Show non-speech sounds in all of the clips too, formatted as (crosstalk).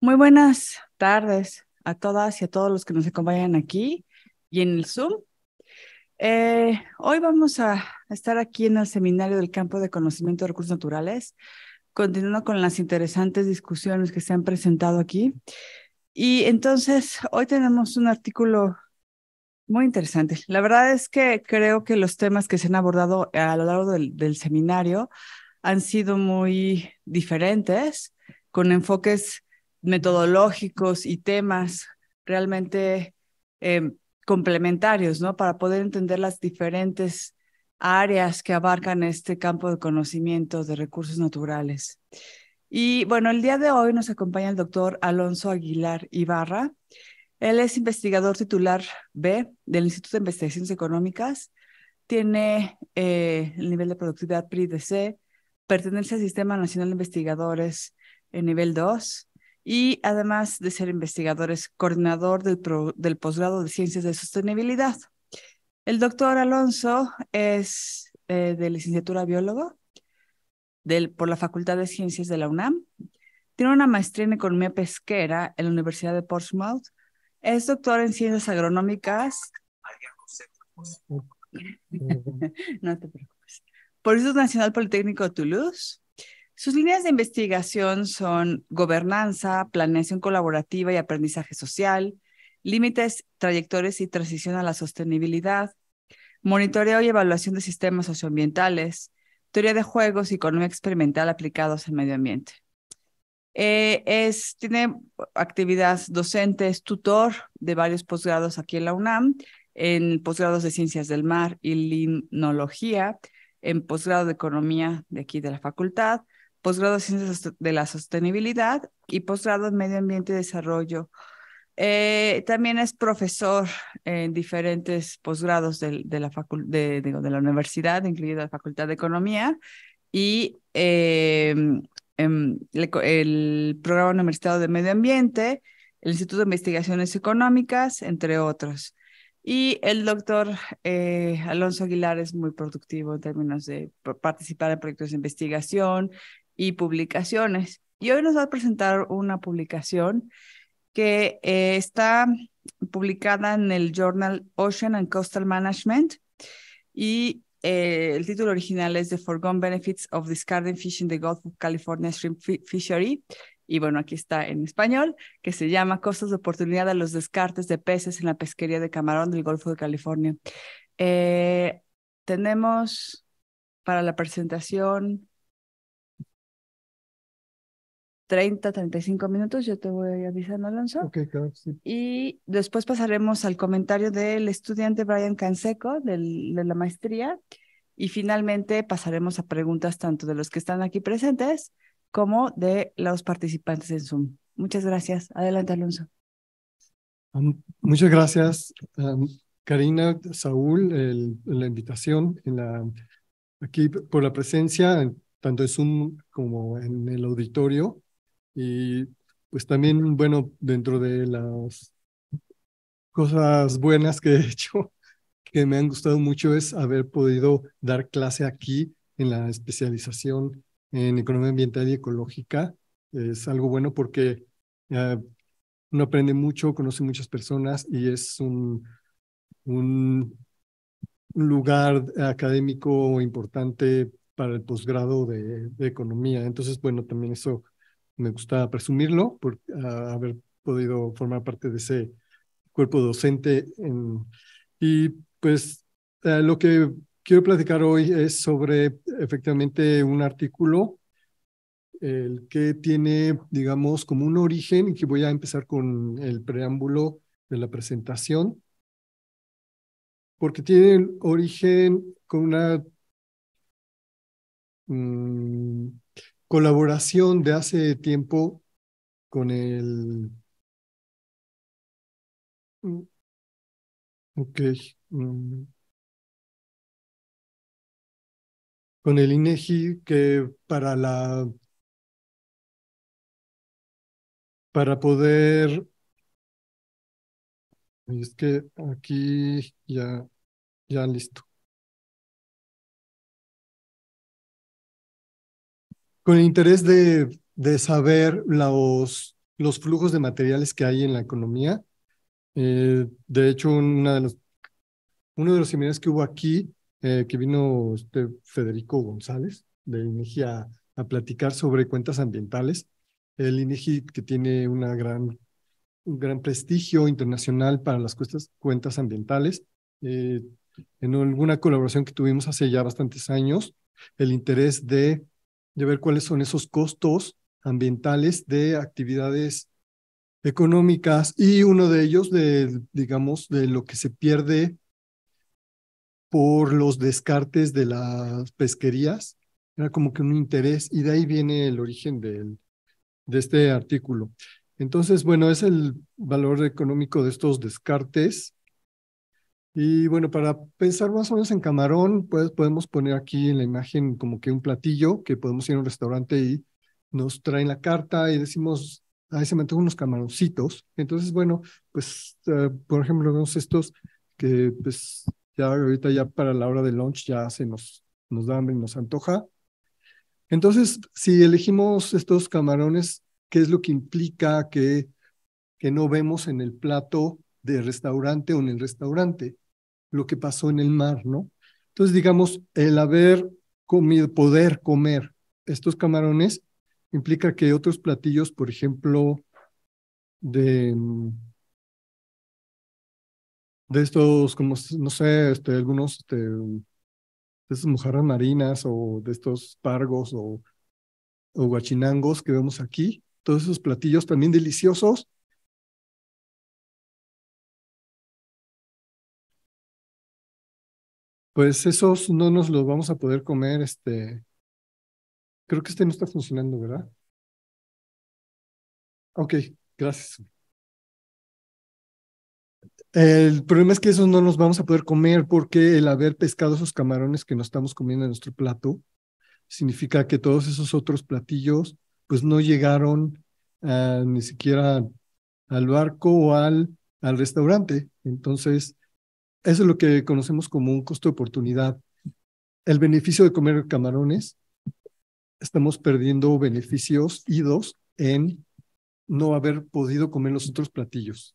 Muy buenas tardes a todas y a todos los que nos acompañan aquí y en el Zoom. Eh, hoy vamos a estar aquí en el seminario del campo de conocimiento de recursos naturales, continuando con las interesantes discusiones que se han presentado aquí. Y entonces, hoy tenemos un artículo muy interesante. La verdad es que creo que los temas que se han abordado a lo largo del, del seminario han sido muy diferentes, con enfoques metodológicos y temas realmente eh, complementarios, ¿no? Para poder entender las diferentes áreas que abarcan este campo de conocimiento de recursos naturales. Y bueno, el día de hoy nos acompaña el doctor Alonso Aguilar Ibarra. Él es investigador titular B del Instituto de Investigaciones Económicas. Tiene eh, el nivel de productividad PRI-DC, pertenece al Sistema Nacional de Investigadores en nivel 2 y además de ser investigador es coordinador del, del posgrado de Ciencias de Sostenibilidad. El doctor Alonso es eh, de licenciatura biólogo del, por la Facultad de Ciencias de la UNAM. Tiene una maestría en economía pesquera en la Universidad de Portsmouth. Es doctor en ciencias agronómicas. (laughs) no te preocupes. Por el Instituto Nacional Politécnico de Toulouse sus líneas de investigación son gobernanza, planeación colaborativa y aprendizaje social, límites, trayectorias y transición a la sostenibilidad, monitoreo y evaluación de sistemas socioambientales, teoría de juegos y economía experimental aplicados al medio ambiente. Eh, es, tiene actividad docente, tutor de varios posgrados aquí en la UNAM, en posgrados de Ciencias del Mar y Limnología, en posgrado de Economía de aquí de la facultad, posgrado en Ciencias de la Sostenibilidad y posgrado en Medio Ambiente y Desarrollo. Eh, también es profesor en diferentes posgrados de, la, de, de, la universidad, incluida la Facultad de Economía y em, em, el, Programa Universitario de Medio Ambiente, el Instituto de Investigaciones Económicas, entre otros. Y el doctor eh, Alonso Aguilar es muy productivo en términos de participar en proyectos de investigación y publicaciones. Y hoy nos va a presentar una publicación que eh, está publicada en el journal Ocean and Coastal Management y eh, el título original es The Forgone Benefits of Discarding Fish in the Gulf of California Shrimp Fishery. Y bueno, aquí está en español, que se llama Costos de oportunidad de los descartes de peces en la pesquería de camarón del Golfo de California. Eh, tenemos para la presentación 30, 35 minutos, yo te voy avisando, Alonso. Ok, claro, sí. Y después pasaremos al comentario del estudiante Brian Canseco de la maestría. Y finalmente pasaremos a preguntas tanto de los que están aquí presentes como de los participantes en Zoom. Muchas gracias. Adelante, Alonso. muchas gracias, Karina, Saúl, la invitación, en la, aquí por la presencia, tanto en Zoom como en el auditorio. Y pues también, bueno, dentro de las cosas buenas que he (laughs) hecho, que me han gustado mucho, es haber podido dar clase aquí en la especialización en economía ambiental y ecológica. Es algo bueno porque uh, uno aprende mucho, conoce muchas personas y es un, un, lugar académico importante para el posgrado de, economía. Entonces, bueno, también eso me gusta presumirlo por haber podido formar parte de ese cuerpo docente. y pues eh, lo que quiero platicar hoy es sobre efectivamente un artículo el que tiene, digamos, como un origen, y que voy a empezar con el preámbulo de la presentación, porque tiene origen con una mm, colaboración de hace tiempo con el... Mm, ok. Mm, con el INEGI que para la... Para poder... Es que aquí ya, ya listo. Con el interés de, de saber los los flujos de materiales que hay en la economía. Eh, de hecho, una de los, uno de los seminarios que hubo aquí, eh, que vino este Federico González de INEGI a, a platicar sobre cuentas ambientales, el INEGI que tiene una gran, un gran prestigio internacional para las cuentas, cuentas ambientales. Eh, en alguna colaboración que tuvimos hace ya bastantes años, el interés de, de ver cuáles son esos costos ambientales de actividades económicas y uno de ellos de, digamos, de lo que se pierde por los descartes de las pesquerías. Era como que un interés y de ahí viene el origen de este artículo. Entonces, bueno, es el valor económico de estos descartes. Y bueno, para pensar más o menos en camarón, pues podemos poner aquí en la imagen como que un platillo que podemos ir a un restaurante y nos traen la carta y decimos, ahí se mantienen unos camaroncitos. Entonces, bueno, pues, eh, por ejemplo, vemos estos que pues ya ahorita ya para la hora de lunch ya se nos, nos da hambre y nos antoja. Entonces, si elegimos estos camarones, ¿qué es lo que implica que, que no vemos en el plato de restaurante o en el restaurante? Lo que pasó en el mar, ¿no? Entonces, digamos, el haber comido, poder comer estos camarones implica que otros platillos, por ejemplo, de, de estos, como, no sé, este, algunos este, de estas mojarras marinas o de estos pargos o, o guachinangos que vemos aquí, todos esos platillos también deliciosos. Pues esos no nos los vamos a poder comer este, Creo que este no está funcionando, ¿verdad? Ok, gracias. El problema es que esos no nos vamos a poder comer porque el haber pescado esos camarones que nos estamos comiendo en nuestro plato significa que todos esos otros platillos pues no llegaron ni siquiera al barco o al, al restaurante. Entonces, eso es lo que conocemos como un costo de oportunidad. El beneficio de comer camarones estamos perdiendo beneficios idos en no haber podido comer los otros platillos.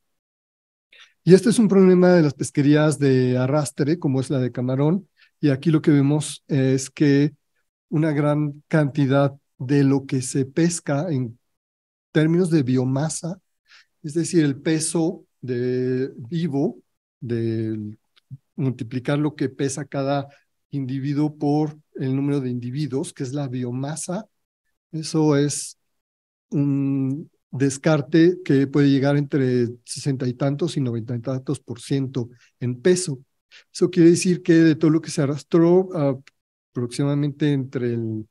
Y este es un problema de las pesquerías de arrastre, como es la de camarón, y aquí lo que vemos es que una gran cantidad de lo que se pesca en términos de biomasa, es decir, el peso de vivo, de multiplicar lo que pesa cada individuo por el número de individuos, que es la biomasa. Eso es un descarte que puede llegar entre sesenta y tantos y noventa y tantos por ciento en peso. Eso quiere decir que de todo lo que se arrastró, aproximadamente entre el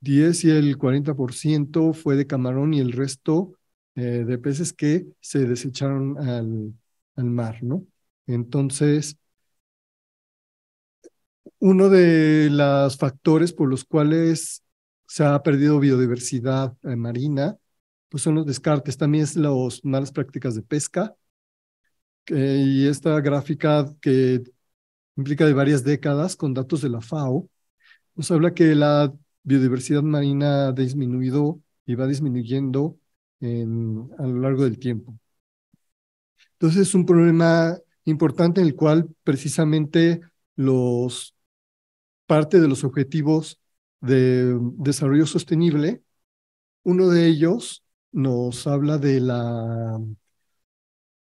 10 y el 40% fue de camarón y el resto eh, de peces que se desecharon al, al mar, ¿no? Entonces, uno de los factores por los cuales se ha perdido biodiversidad eh, marina, pues son los descartes, también es las malas prácticas de pesca. y esta gráfica que implica de varias décadas con datos de la FAO, nos habla que la biodiversidad marina ha disminuido y va disminuyendo en, a lo largo del tiempo. Entonces es un problema importante en el cual precisamente los parte de los objetivos de desarrollo sostenible. Uno de ellos nos habla de la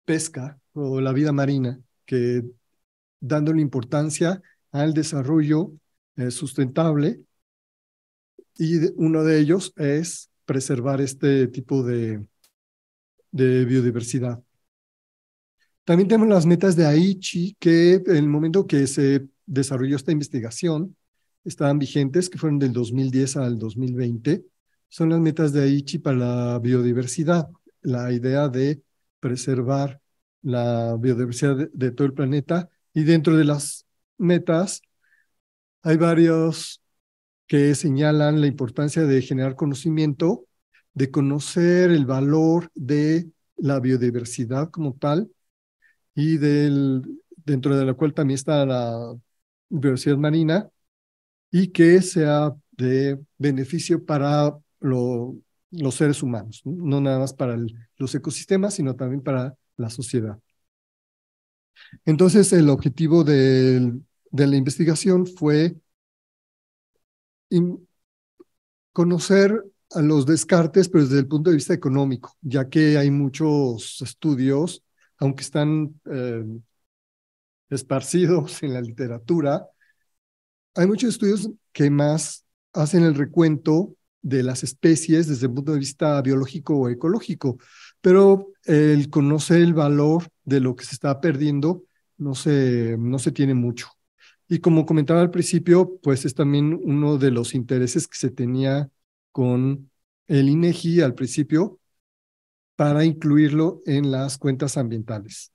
pesca o la vida marina, que dándole importancia al desarrollo eh, sustentable y uno de ellos es preservar este tipo de, de biodiversidad. También tenemos las metas de Aichi, que en el momento que se desarrolló esta investigación estaban vigentes, que fueron del 2010 al 2020, son las metas de Aichi para la biodiversidad, la idea de preservar la biodiversidad de, todo el planeta. Y dentro de las metas hay varios que señalan la importancia de generar conocimiento, de conocer el valor de la biodiversidad como tal y del, dentro de la cual también está la biodiversidad marina y que sea de beneficio para lo, los seres humanos, no, nada más para los ecosistemas, sino también para la sociedad. Entonces, el objetivo de, la investigación fue conocer a los descartes, pero desde el punto de vista económico, ya que hay muchos estudios, aunque están eh, esparcidos en la literatura, hay muchos estudios que más hacen el recuento de las especies desde el punto de vista biológico o ecológico, pero el conocer el valor de lo que se está perdiendo no se, no se tiene mucho. Y como comentaba al principio, pues es también uno de los intereses que se tenía con el INEGI al principio para incluirlo en las cuentas ambientales.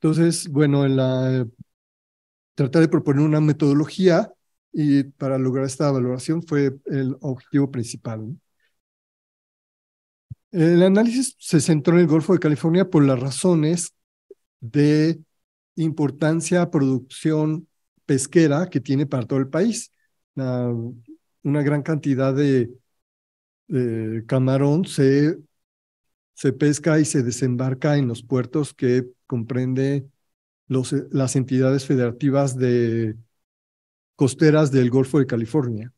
Entonces, bueno, en tratar de proponer una metodología y para lograr esta valoración fue el objetivo principal. El análisis se centró en el Golfo de California por las razones de importancia, producción pesquera que tiene para todo el país. Una, una gran cantidad de, camarón se, se pesca y se desembarca en los puertos que comprende los, las entidades federativas de costeras del Golfo de California.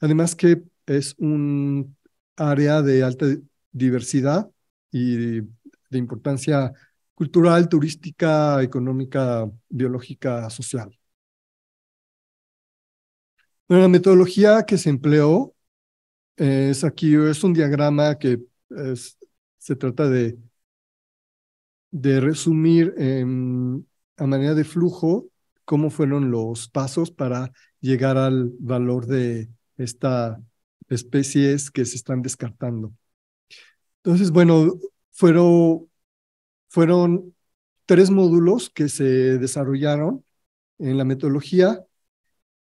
Además que es un área de alta diversidad y de importancia cultural, turística, económica, biológica, social. La metodología que se empleó es aquí, es un diagrama que se trata de, de resumir a manera de flujo cómo fueron los pasos para llegar al valor de estas especies que se están descartando. Entonces, bueno, fueron, fueron tres módulos que se desarrollaron en la metodología.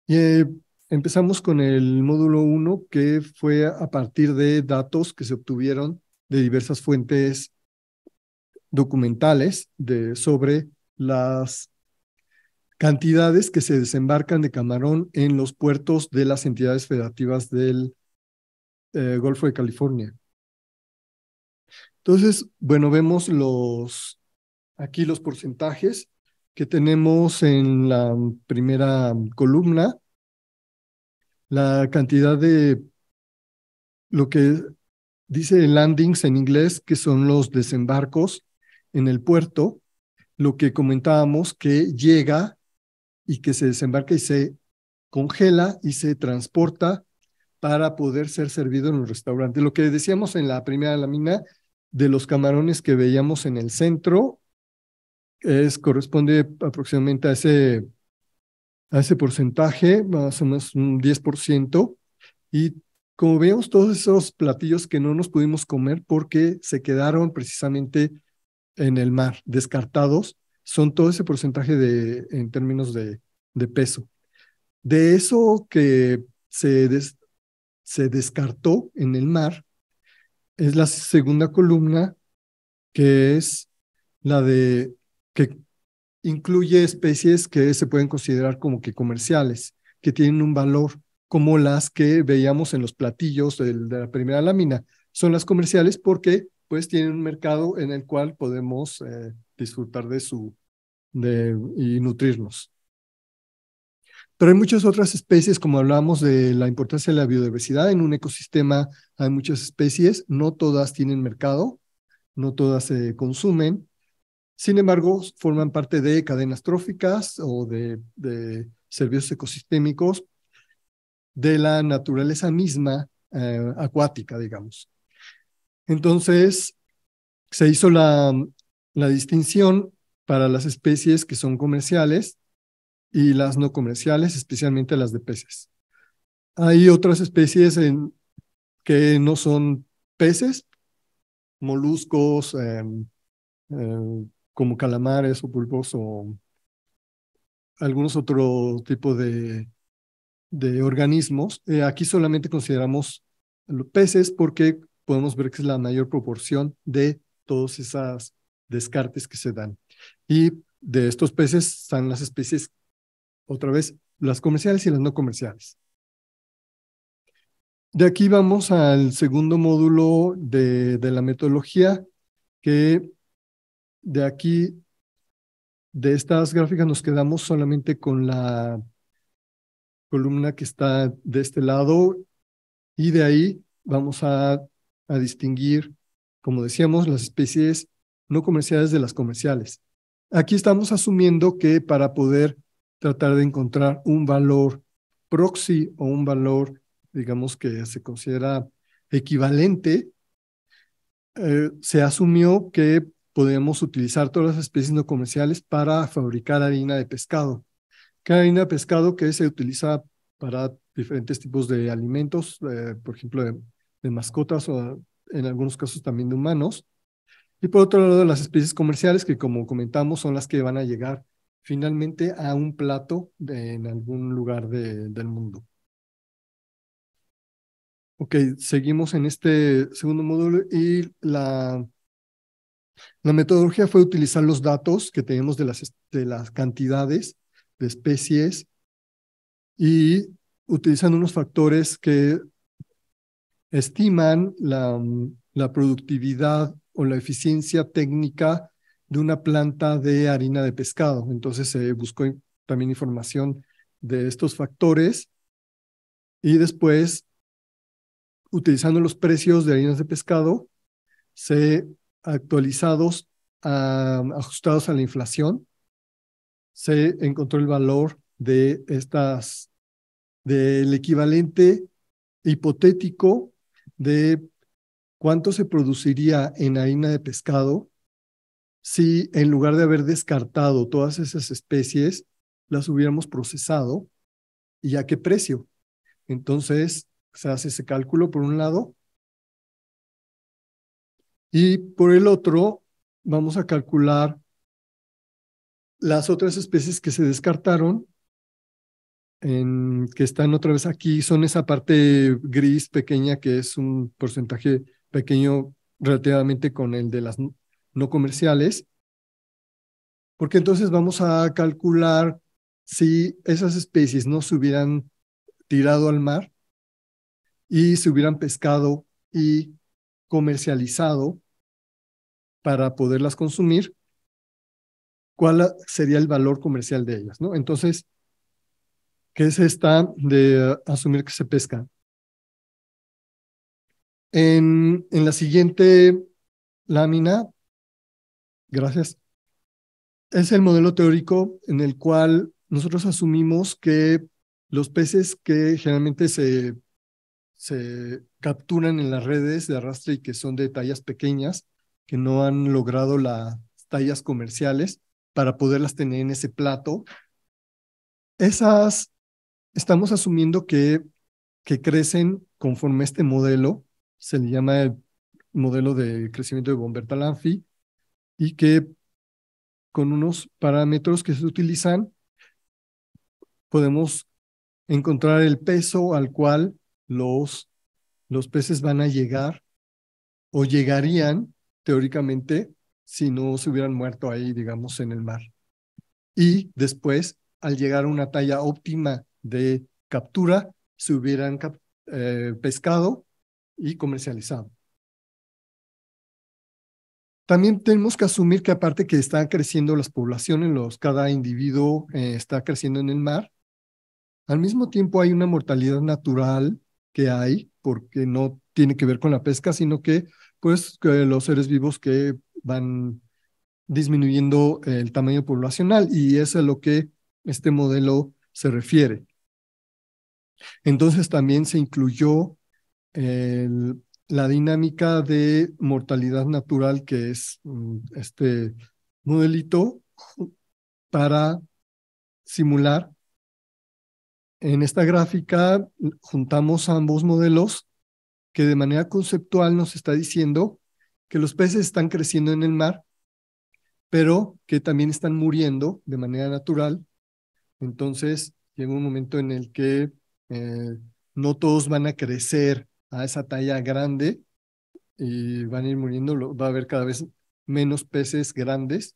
Y, eh, empezamos con el módulo 1, que fue a partir de datos que se obtuvieron de diversas fuentes documentales sobre las cantidades que se desembarcan de camarón en los puertos de las entidades federativas del eh, Golfo de California. Entonces, bueno, vemos los, aquí los porcentajes que tenemos en la primera columna, la cantidad de lo que dice landings en inglés, que son los desembarcos en el puerto, lo que comentábamos que llega y que se desembarca y se congela y se transporta para poder ser servido en un restaurante. Lo que decíamos en la primera lámina de los camarones que veíamos en el centro es, corresponde aproximadamente a ese, a ese porcentaje, más o menos un 10%. Y como vemos, todos esos platillos que no nos pudimos comer porque se quedaron precisamente en el mar, descartados, son todo ese porcentaje de, en términos de, de peso. De eso que se, se descartó en el mar, es la segunda columna, que es la de que incluye especies que se pueden considerar como que comerciales, que tienen un valor, como las que veíamos en los platillos de, la primera lámina. Son las comerciales porque pues tienen un mercado en el cual podemos eh, disfrutar de su, de, y nutrirnos. Pero hay muchas otras especies, como hablamos de la importancia de la biodiversidad. En un ecosistema hay muchas especies, no todas tienen mercado, no todas se consumen. Sin embargo, forman parte de cadenas tróficas o de, de servicios ecosistémicos de la naturaleza misma eh, acuática, digamos. Entonces, se hizo la, la distinción para las especies que son comerciales y las no comerciales, especialmente las de peces. Hay otras especies en, que no son peces, moluscos, em, em, como calamares o pulpos o algunos otros tipos de, de organismos. Eh, aquí solamente consideramos los peces porque podemos ver que es la mayor proporción de todos esos descartes que se dan. Y de estos peces están las especies, otra vez, las comerciales y las no comerciales. De aquí vamos al segundo módulo de, de la metodología, que de aquí, de estas gráficas, nos quedamos solamente con la columna que está de este lado y de ahí vamos a, a distinguir, como decíamos, las especies no comerciales de las comerciales. Aquí estamos asumiendo que para poder tratar de encontrar un valor proxy o un valor digamos que se considera equivalente, eh, se asumió que podemos utilizar todas las especies no comerciales para fabricar harina de pescado. Harina de pescado que se utiliza para diferentes tipos de alimentos, eh, por ejemplo, de, mascotas o en algunos casos también de humanos. Y por otro lado, las especies comerciales, que como comentamos, son las que van a llegar finalmente a un plato en algún lugar del mundo. Ok, seguimos en este segundo módulo y la, la metodología fue utilizar los datos que tenemos de las, de las cantidades de especies y utilizando unos factores que estiman la, la productividad o la eficiencia técnica de una planta de harina de pescado. Entonces se buscó también información de estos factores y después utilizando los precios de harinas de pescado, se actualizados, ajustados a la inflación, se encontró el valor de estas, del equivalente hipotético de cuánto se produciría en harina de pescado si en lugar de haber descartado todas esas especies, las hubiéramos procesado y a qué precio. Entonces, se hace ese cálculo por un lado. Y por el otro, vamos a calcular las otras especies que se descartaron, en, que están otra vez aquí, son esa parte gris pequeña que es un porcentaje pequeño relativamente con el de las no comerciales, porque entonces vamos a calcular si esas especies no se hubieran tirado al mar, y se hubieran pescado y comercializado para poderlas consumir, ¿cuál sería el valor comercial de ellas? ¿no? Entonces, ¿qué es esta de asumir que se pescan? En, en la siguiente lámina, gracias, es el modelo teórico en el cual nosotros asumimos que los peces que generalmente se se capturan en las redes de arrastre y que son de tallas pequeñas, que no han logrado las tallas comerciales para poderlas tener en ese plato. Esas estamos asumiendo que, que crecen conforme este modelo, se le llama el modelo de crecimiento de Bombertalanfi, y que con unos parámetros que se utilizan podemos encontrar el peso al cual los, los peces van a llegar o llegarían teóricamente si no se hubieran muerto ahí, digamos, en el mar. Y después, al llegar a una talla óptima de captura, se hubieran eh, pescado y comercializado. También tenemos que asumir que aparte que están creciendo las poblaciones, los, cada individuo eh, está creciendo en el mar, al mismo tiempo hay una mortalidad natural que hay, porque no tiene que ver con la pesca, sino que pues que los seres vivos que van disminuyendo el tamaño poblacional y es a lo que este modelo se refiere. Entonces también se incluyó la dinámica de mortalidad natural que es mm, este modelito para simular en esta gráfica juntamos ambos modelos que de manera conceptual nos está diciendo que los peces están creciendo en el mar, pero que también están muriendo de manera natural. Entonces llega un momento en el que eh, no todos van a crecer a esa talla grande y van a ir muriendo, va a haber cada vez menos peces grandes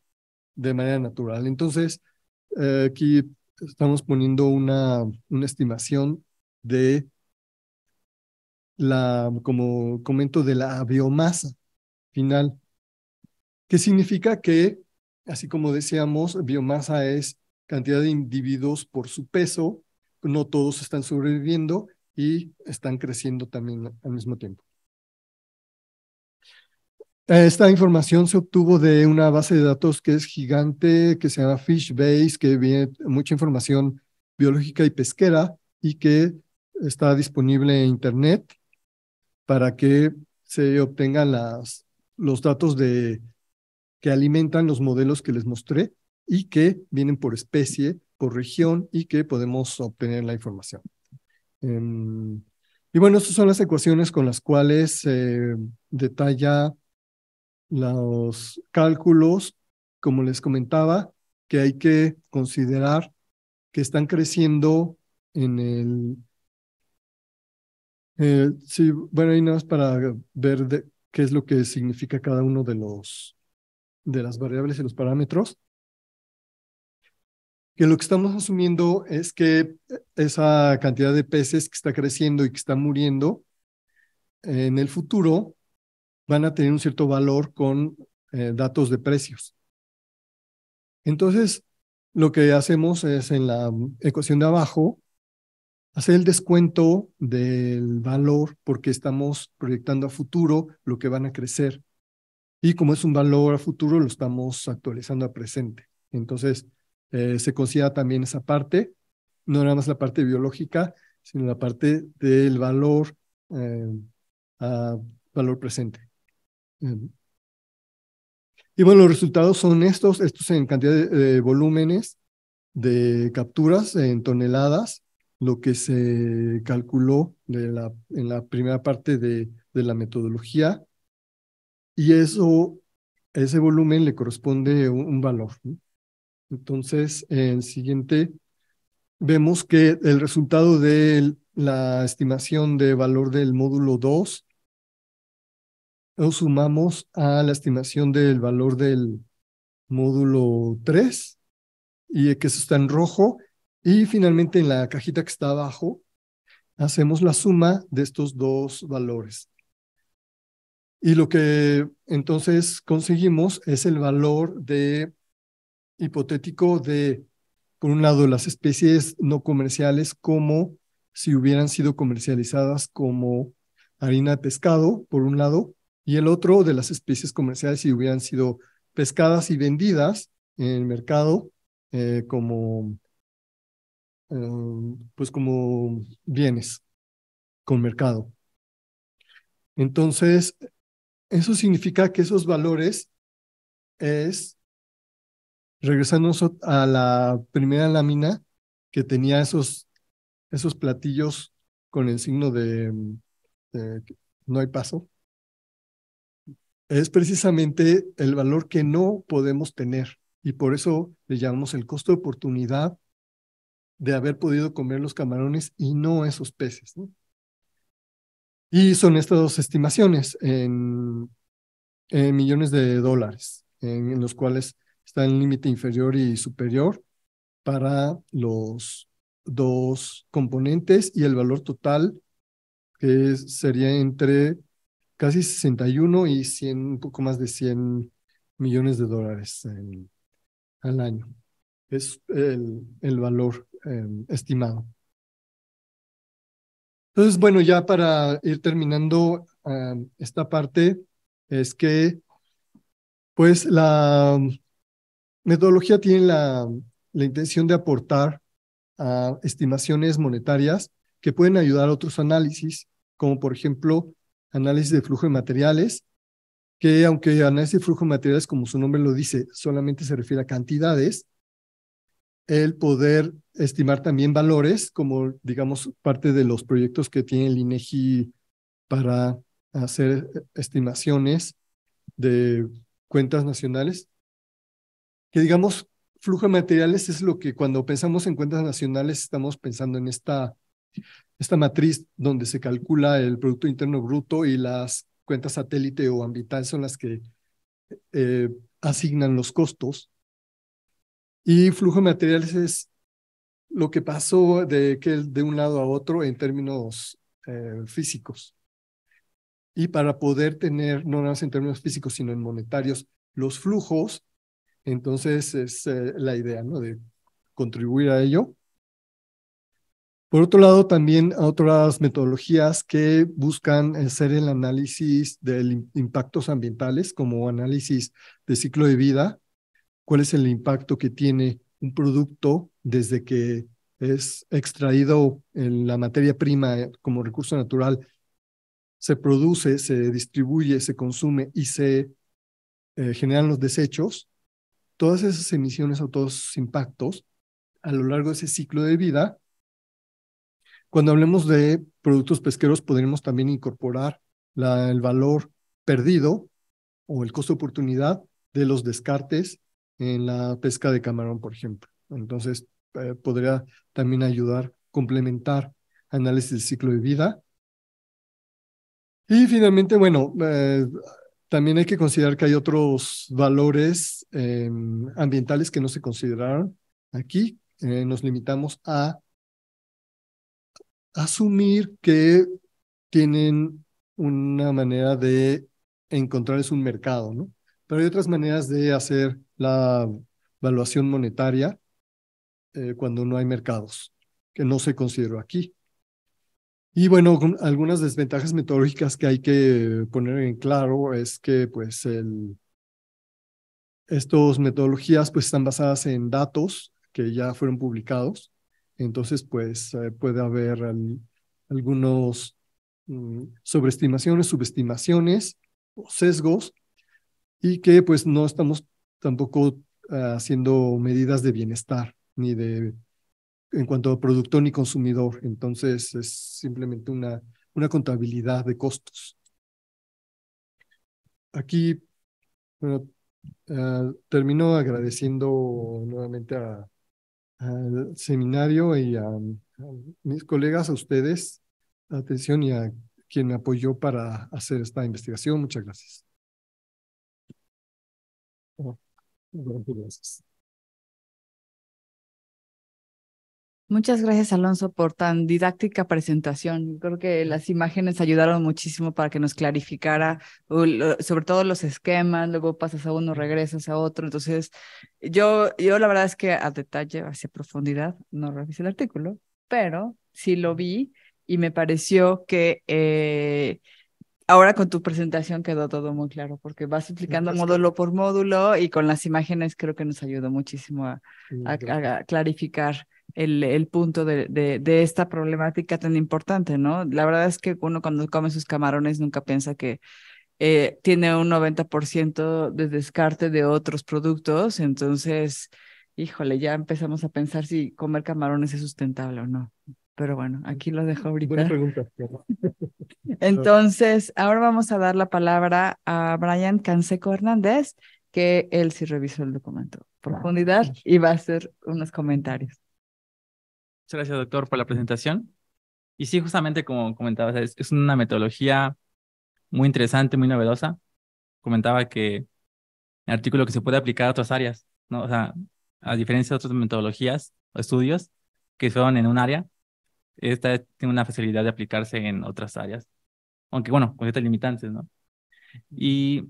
de manera natural. Entonces, eh, aquí estamos poniendo una, una estimación de la, como comento, de la biomasa final, que significa que, así como decíamos, biomasa es cantidad de individuos por su peso, no todos están sobreviviendo y están creciendo también al mismo tiempo. Esta información se obtuvo de una base de datos que es gigante, que se llama Fishbase, que viene mucha información biológica y pesquera y que está disponible en Internet para que se obtengan las, los datos de, que alimentan los modelos que les mostré y que vienen por especie, por región y que podemos obtener la información. Em, y bueno, estas son las ecuaciones con las cuales se detalla los cálculos, como les comentaba, que hay que considerar que están creciendo en el... Eh, sí, bueno, ahí nada más para ver qué es lo que significa cada uno de los de las variables y los parámetros. Que lo que estamos asumiendo es que esa cantidad de peces que está creciendo y que está muriendo en el futuro van a tener un cierto valor con eh, datos de precios. Entonces, lo que hacemos es en la ecuación de abajo, hacer el descuento del valor porque estamos proyectando a futuro lo que van a crecer. Y como es un valor a futuro, lo estamos actualizando a presente. Entonces, eh, se considera también esa parte, no nada más la parte biológica, sino la parte del valor eh, valor presente. Y bueno, los resultados son estos, estos en cantidad de, volúmenes de capturas en toneladas, lo que se calculó en la primera parte de, la metodología, y eso, ese volumen le corresponde un, valor. Entonces, en el siguiente, vemos que el resultado de la estimación de valor del módulo 2 lo sumamos a la estimación del valor del módulo 3 y que eso está en rojo. Y finalmente en la cajita que está abajo, hacemos la suma de estos dos valores. Y lo que entonces conseguimos es el valor de hipotético de, por un lado, las especies no comerciales como si hubieran sido comercializadas como harina de pescado, por un lado, y el otro de las especies comerciales si hubieran sido pescadas y vendidas en el mercado eh, como, eh, pues como bienes con mercado. Entonces, eso significa que esos valores es, regresando a la primera lámina que tenía esos, esos platillos con el signo de no hay paso, es precisamente el valor que no podemos tener y por eso le llamamos el costo de oportunidad de haber podido comer los camarones y no esos peces. Y son estas dos estimaciones en, millones de dólares, en, los cuales está el límite inferior y superior para los dos componentes y el valor total que sería entre casi 61 y 100, un poco más de 100 millones de dólares al año. Es el, el valor em, estimado. Entonces, bueno, ya para ir terminando em, esta parte, es que pues la metodología tiene la, la intención de aportar estimaciones monetarias que pueden ayudar a otros análisis, como por ejemplo análisis de flujo de materiales, que aunque análisis de flujo de materiales, como su nombre lo dice, solamente se refiere a cantidades, el poder estimar también valores, como digamos parte de los proyectos que tiene el INEGI para hacer estimaciones de cuentas nacionales, que digamos flujo de materiales es lo que cuando pensamos en cuentas nacionales estamos pensando en esta esta matriz donde se calcula el Producto Interno Bruto y las cuentas satélite o ambiental son las que eh, asignan los costos. Y flujo de materiales es lo que pasó de, que de un lado a otro en términos eh, físicos. y para poder tener, no nada más en términos físicos, sino en monetarios, los flujos, entonces es eh, la idea, ¿no? De contribuir a ello. Por otro lado, también otras metodologías que buscan hacer el análisis de impactos ambientales, como análisis de ciclo de vida, cuál es el impacto que tiene un producto desde que es extraído en la materia prima eh, como recurso natural, se produce, se distribuye, se consume y se eh, generan los desechos, todas esas emisiones o todos esos impactos a lo largo de ese ciclo de vida. Cuando hablemos de productos pesqueros, podremos también incorporar la, el valor perdido o el costo de oportunidad de los descartes en la pesca de camarón, por ejemplo. Entonces, eh, podría también ayudar, complementar análisis del ciclo de vida. Y finalmente, bueno, eh, también hay que considerar que hay otros valores em, ambientales que no se consideraron aquí. Eh, nos limitamos a asumir que tienen una manera de encontrarles un mercado, ¿no? Pero hay otras maneras de hacer la evaluación monetaria eh, cuando no hay mercados, que no se consideró aquí. Y bueno, algunas desventajas metodológicas que hay que poner en claro es que pues el, estas metodologías pues están basadas en datos que ya fueron publicados, entonces pues eh, puede haber algunos mm, sobreestimaciones, subestimaciones o sesgos y que pues no estamos tampoco ah, haciendo medidas de bienestar ni de en cuanto a productor ni consumidor. Entonces es simplemente una, una contabilidad de costos. Aquí, bueno, uh, termino agradeciendo nuevamente al seminario y a, mis colegas, a ustedes, la atención y a quien me apoyó para hacer esta investigación. Muchas gracias. Muchas gracias, Alonso, por tan didáctica presentación. Creo que las imágenes ayudaron muchísimo para que nos clarificara, sobre todo los esquemas, luego pasas a uno, regresas a otro. Entonces, yo, yo la verdad es que a detalle, hacia profundidad, no revisé el artículo, pero sí lo vi y me pareció que eh, ahora con tu presentación quedó todo muy claro, porque vas explicando módulo por módulo y con las imágenes creo que nos ayudó muchísimo a clarificar el, el punto de, de, de, esta problemática tan importante, ¿no? La verdad es que uno cuando come sus camarones nunca piensa que eh, tiene un 90% de descarte de otros productos, entonces, híjole, ya empezamos a pensar si comer camarones es sustentable o no. Pero bueno, aquí lo dejo (laughs) ahorita. Buena pregunta. (laughs) (laughs) Entonces, ahora vamos a dar la palabra a Brian Canseco Hernández, que él sí revisó el documento profundidad y va a hacer unos comentarios. Muchas gracias, doctor, por la presentación. Y sí, justamente como comentabas, es, una metodología muy interesante, muy novedosa. Comentaba que el artículo que se puede aplicar a otras áreas, ¿no? O sea, a diferencia de otras metodologías o estudios que son en un área, esta tiene una facilidad de aplicarse en otras áreas. Aunque, bueno, con ciertas limitantes, ¿no? Y,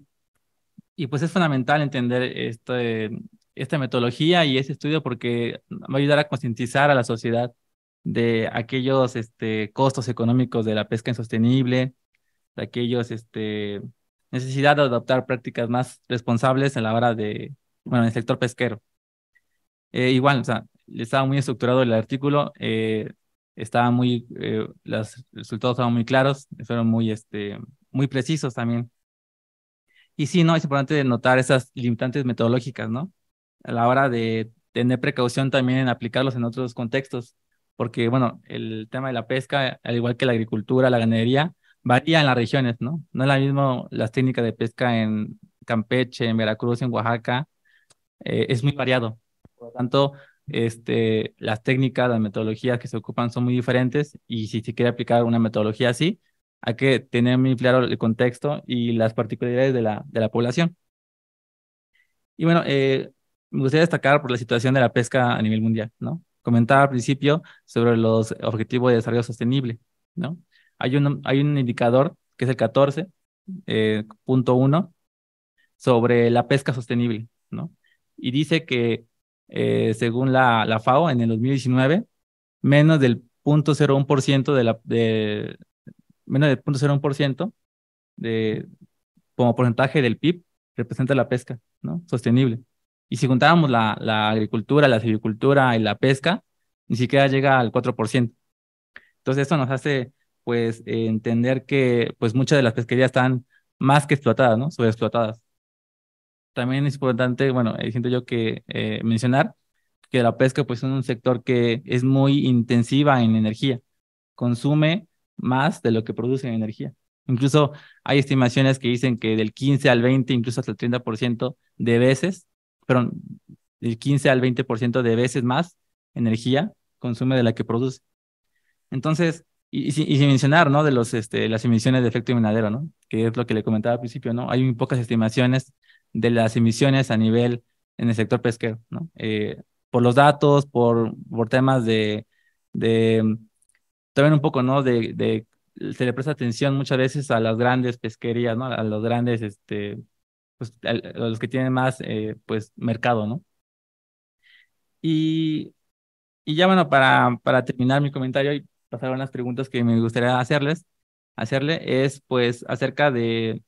y pues es fundamental entender este, esta metodología y ese estudio porque va a ayudar a concientizar a la sociedad de aquellos este, costos económicos de la pesca insostenible, de aquellos este, necesidad de adoptar prácticas más responsables a la hora de, bueno, en el sector pesquero. Eh, igual, o sea, estaba muy estructurado el artículo, eh, estaba muy, eh, los resultados estaban muy claros, fueron muy, este, muy precisos también. Y sí, ¿no? Es importante notar esas limitantes metodológicas, ¿no? a la hora de tener precaución también en aplicarlos en otros contextos, porque, bueno, el tema de la pesca, al igual que la agricultura, la ganadería, varía en las regiones, ¿no? No es la misma las técnicas de pesca en Campeche, en Veracruz, en Oaxaca, eh, es muy variado. Por lo tanto, este, las técnicas, las metodologías que se ocupan son muy diferentes y si se quiere aplicar una metodología así, hay que tener muy claro el contexto y las particularidades de la, de la población. Y bueno, eh, me gustaría destacar por la situación de la pesca a nivel mundial, ¿no? Comentaba al principio sobre los objetivos de desarrollo sostenible, ¿no? Hay un, hay un indicador que es el 14, eh, sobre la pesca sostenible, ¿no? Y dice que, eh, según la, la FAO, en el 2019, menos del 0.01% de la, de, menos del 0.01% de, como porcentaje del PIB representa la pesca, ¿no? Sostenible. Y si juntábamos la, la agricultura, la silvicultura y la pesca, ni siquiera llega al 4%. Entonces, esto nos hace, pues, entender que, pues, muchas de las pesquerías están más que explotadas, ¿no? Sobreexplotadas. También es importante, bueno, eh, siento yo que eh, mencionar que la pesca, pues, es un sector que es muy intensiva en energía. Consume más de lo que produce en energía. Incluso hay estimaciones que dicen que del 15 al 20, incluso hasta el 30% de veces, pero del 15 al 20% de veces más energía consume de la que produce. Entonces, y, sin mencionar, ¿no? De los, este, las emisiones de efecto invernadero, ¿no? Que es lo que le comentaba al principio, ¿no? Hay muy pocas estimaciones de las emisiones a nivel en el sector pesquero, ¿no? Eh, por los datos, por, por temas de, de, también un poco, ¿no? De, de, se le presta atención muchas veces a las grandes pesquerías, ¿no? A los grandes, este, pues, a los que tienen más, eh, pues, mercado, ¿no? Y, y ya bueno, para, para terminar mi comentario y pasar a unas preguntas que me gustaría hacerles, hacerle es pues acerca de,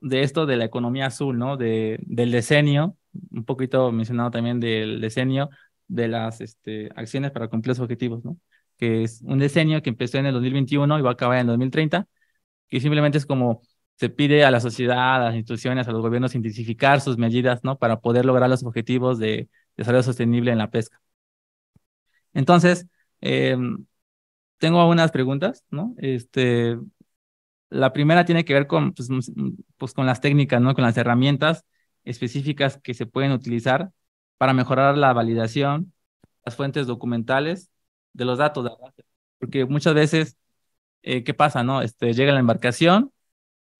de esto de la economía azul, ¿no? De, del decenio, un poquito mencionado también del decenio de las este, acciones para cumplir los objetivos, ¿no? Que es un decenio que empezó en el 2021 y va a acabar en el 2030, que simplemente es como se pide a la sociedad, a las instituciones, a los gobiernos intensificar sus medidas, ¿no? Para poder lograr los objetivos de desarrollo sostenible en la pesca. Entonces, em, tengo algunas preguntas, ¿no? Este, la primera tiene que ver con, pues, pues, con las técnicas, ¿no? Con las herramientas específicas que se pueden utilizar para mejorar la validación, las fuentes documentales de los datos, porque muchas veces, eh, ¿qué pasa, no? Este, llega la embarcación,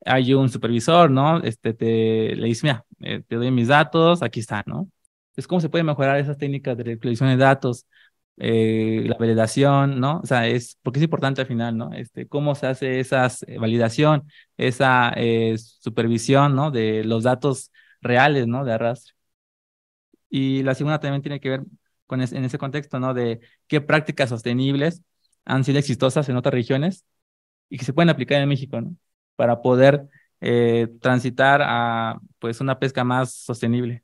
hay un supervisor, ¿no? Este, te, le dice, mira, eh, te doy mis datos, aquí está, ¿no? Es cómo se puede mejorar esas técnicas de recolección de datos, eh, la validación, ¿no? O sea, es porque es importante al final, ¿no? Este, cómo se hace esa eh, validación, esa eh, supervisión, ¿no? De los datos reales, ¿no? De arrastre. Y la segunda también tiene que ver con en ese contexto, ¿no? De qué prácticas sostenibles han sido exitosas en otras regiones y que se pueden aplicar en México, ¿no? Para poder transitar a, pues, una pesca más sostenible.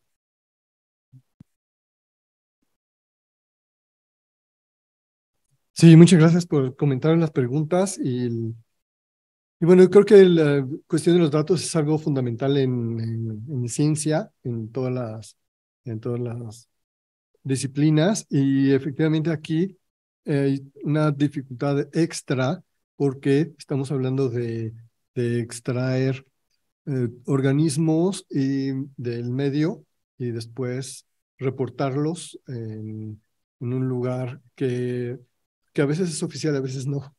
Sí, muchas gracias por comentar las preguntas. Y, y bueno, creo que la cuestión de los datos es algo fundamental en, en, ciencia, en todas, las, en todas las disciplinas. Y efectivamente aquí hay una dificultad extra porque estamos hablando de, de extraer eh, organismos y, del medio y después reportarlos en un lugar que que a veces es oficial, a veces no.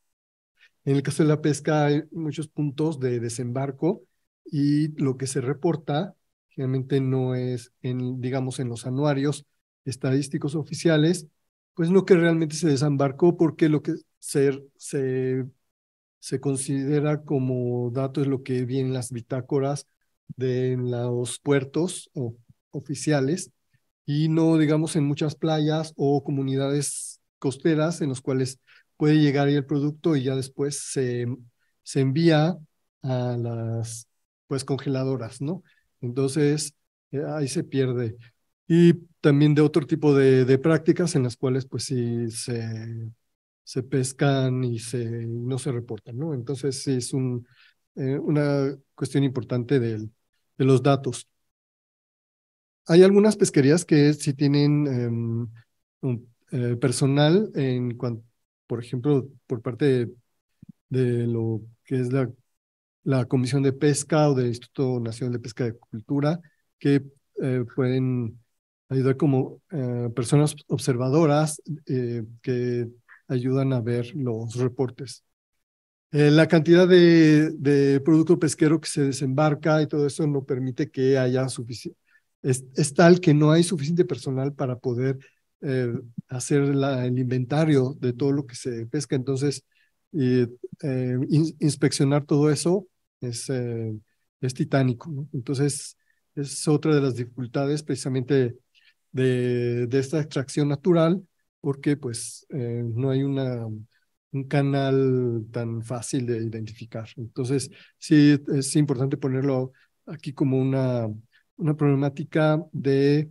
En el caso de la pesca hay muchos puntos de desembarco y lo que se reporta generalmente no es, en, digamos, en los anuarios estadísticos oficiales, pues no que realmente se desembarcó porque lo que se, se, considera como dato es lo que viene en las bitácoras de los puertos o, oficiales y no, digamos, en muchas playas o comunidades costeras en los cuales puede llegar ahí el producto y ya después se, se envía a las pues congeladoras, ¿no? Entonces eh, ahí se pierde. Y también de otro tipo de, de prácticas en las cuales pues sí se, se pescan y se, no se reportan, ¿no? Entonces sí es un, eh, una cuestión importante de los datos. Hay algunas pesquerías que sí tienen em, un, eh, personal en cuanto, por ejemplo, por parte de, lo que es la, la Comisión de Pesca o del Instituto Nacional de Pesca y Cultura, que eh, pueden ayudar como eh, personas observadoras que ayudan a ver los reportes. la cantidad de, de, producto pesquero que se desembarca y todo eso no permite que haya suficiente, es, tal que no hay suficiente personal para poder eh, hacer el inventario de todo lo que se pesca, entonces eh, inspeccionar todo eso es, eh, es titánico. Entonces, es otra de las dificultades precisamente de, de esta extracción natural, porque pues no hay una, un canal tan fácil de identificar. Entonces, sí es importante ponerlo aquí como una, una problemática de,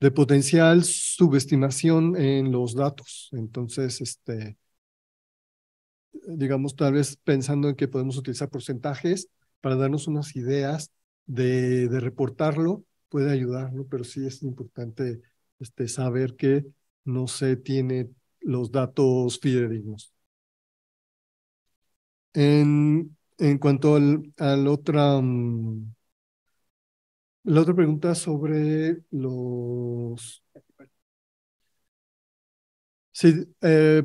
de potencial subestimación en los datos. Entonces, este, digamos, tal vez pensando en que podemos utilizar porcentajes para darnos unas ideas de, reportarlo, puede ayudar, ¿no? Pero sí es importante este, saber que no se tiene los datos fidedignos. En, en cuanto al, al otra, mm, la otra pregunta sobre los... Sí, eh,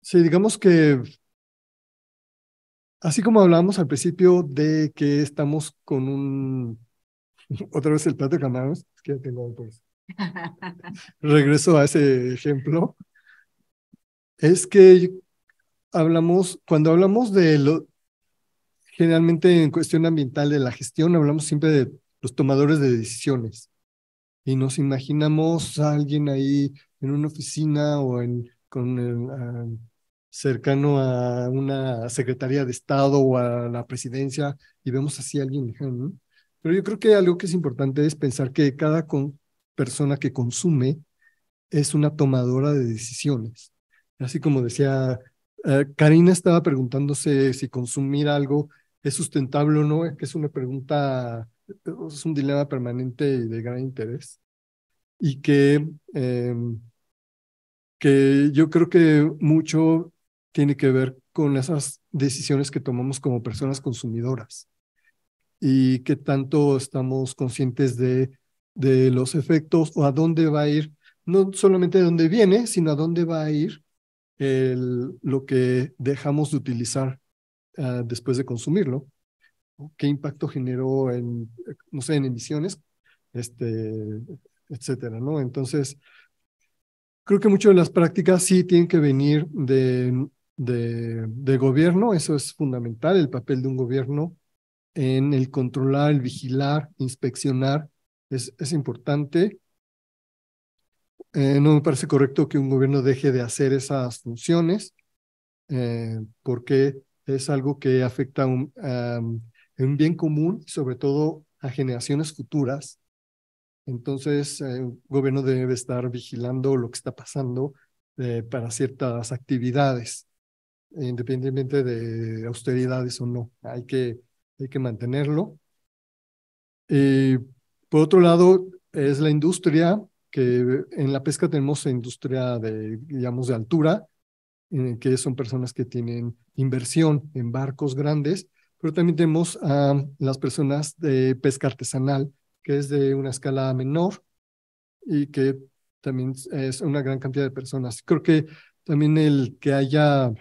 sí, digamos que así como hablábamos al principio de que estamos con un, (laughs) otra vez el plato de camarones, es que ya tengo pues. (laughs) Regreso a ese ejemplo. Es que hablamos, cuando hablamos de lo, generalmente en cuestión ambiental de la gestión, hablamos siempre de los tomadores de decisiones. Y nos imaginamos a alguien ahí en una oficina o en, con el, ah, cercano a una secretaría de Estado o a la presidencia y vemos así a alguien. Pero yo creo que algo que es importante es pensar que cada persona que consume es una tomadora de decisiones. Así como decía, eh, Karina estaba preguntándose si consumir algo es sustentable o no, que es una pregunta, es un dilema permanente y de gran interés. Y que, em, que yo creo que mucho tiene que ver con esas decisiones que tomamos como personas consumidoras y que tanto estamos conscientes de, de los efectos o a dónde va a ir, no solamente de dónde viene, sino a dónde va a ir el, lo que dejamos de utilizar uh, después de consumirlo. ¿Qué impacto generó en, no sé, en emisiones, este, etcétera, ¿no? Entonces, creo que muchas de las prácticas sí tienen que venir de, de, de gobierno, eso es fundamental, el papel de un gobierno en el controlar, el vigilar, inspeccionar, es, es importante. Eh, no me parece correcto que un gobierno deje de hacer esas funciones, eh, porque es algo que afecta a un, un, bien común, sobre todo a generaciones futuras. Entonces, el eh, gobierno debe estar vigilando lo que está pasando para ciertas actividades, independientemente de austeridades o no. Hay que hay que mantenerlo. Y por otro lado, es la industria, que en la pesca tenemos industria de, digamos, de altura, en que son personas que tienen inversión en barcos grandes, pero también tenemos a las personas de pesca artesanal, que es de una escala menor y que también es una gran cantidad de personas. Creo que también el que haya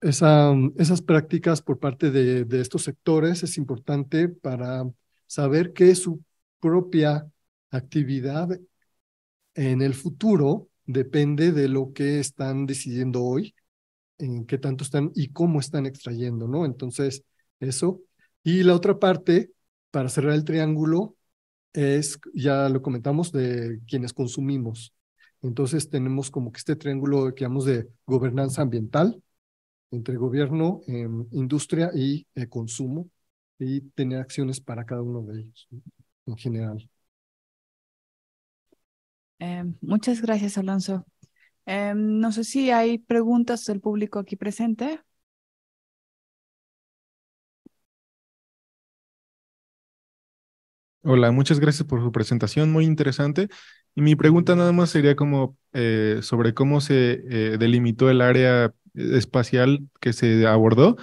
esa, esas prácticas por parte de, de, estos sectores es importante para saber que su propia actividad en el futuro depende de lo que están decidiendo hoy, en qué tanto están y cómo están extrayendo, ¿no? Entonces, eso. Y la otra parte, para cerrar el triángulo, es, ya lo comentamos, de quienes consumimos. Entonces tenemos como que este triángulo que llamamos de gobernanza ambiental, entre gobierno, eh, industria y eh, consumo y tener acciones para cada uno de ellos en general. Eh, muchas gracias, Alonso. Em, no sé si hay preguntas del público aquí presente. Hola, muchas gracias por su presentación, muy interesante. Y mi pregunta nada más sería como eh, sobre cómo se eh, delimitó el área espacial que se abordó,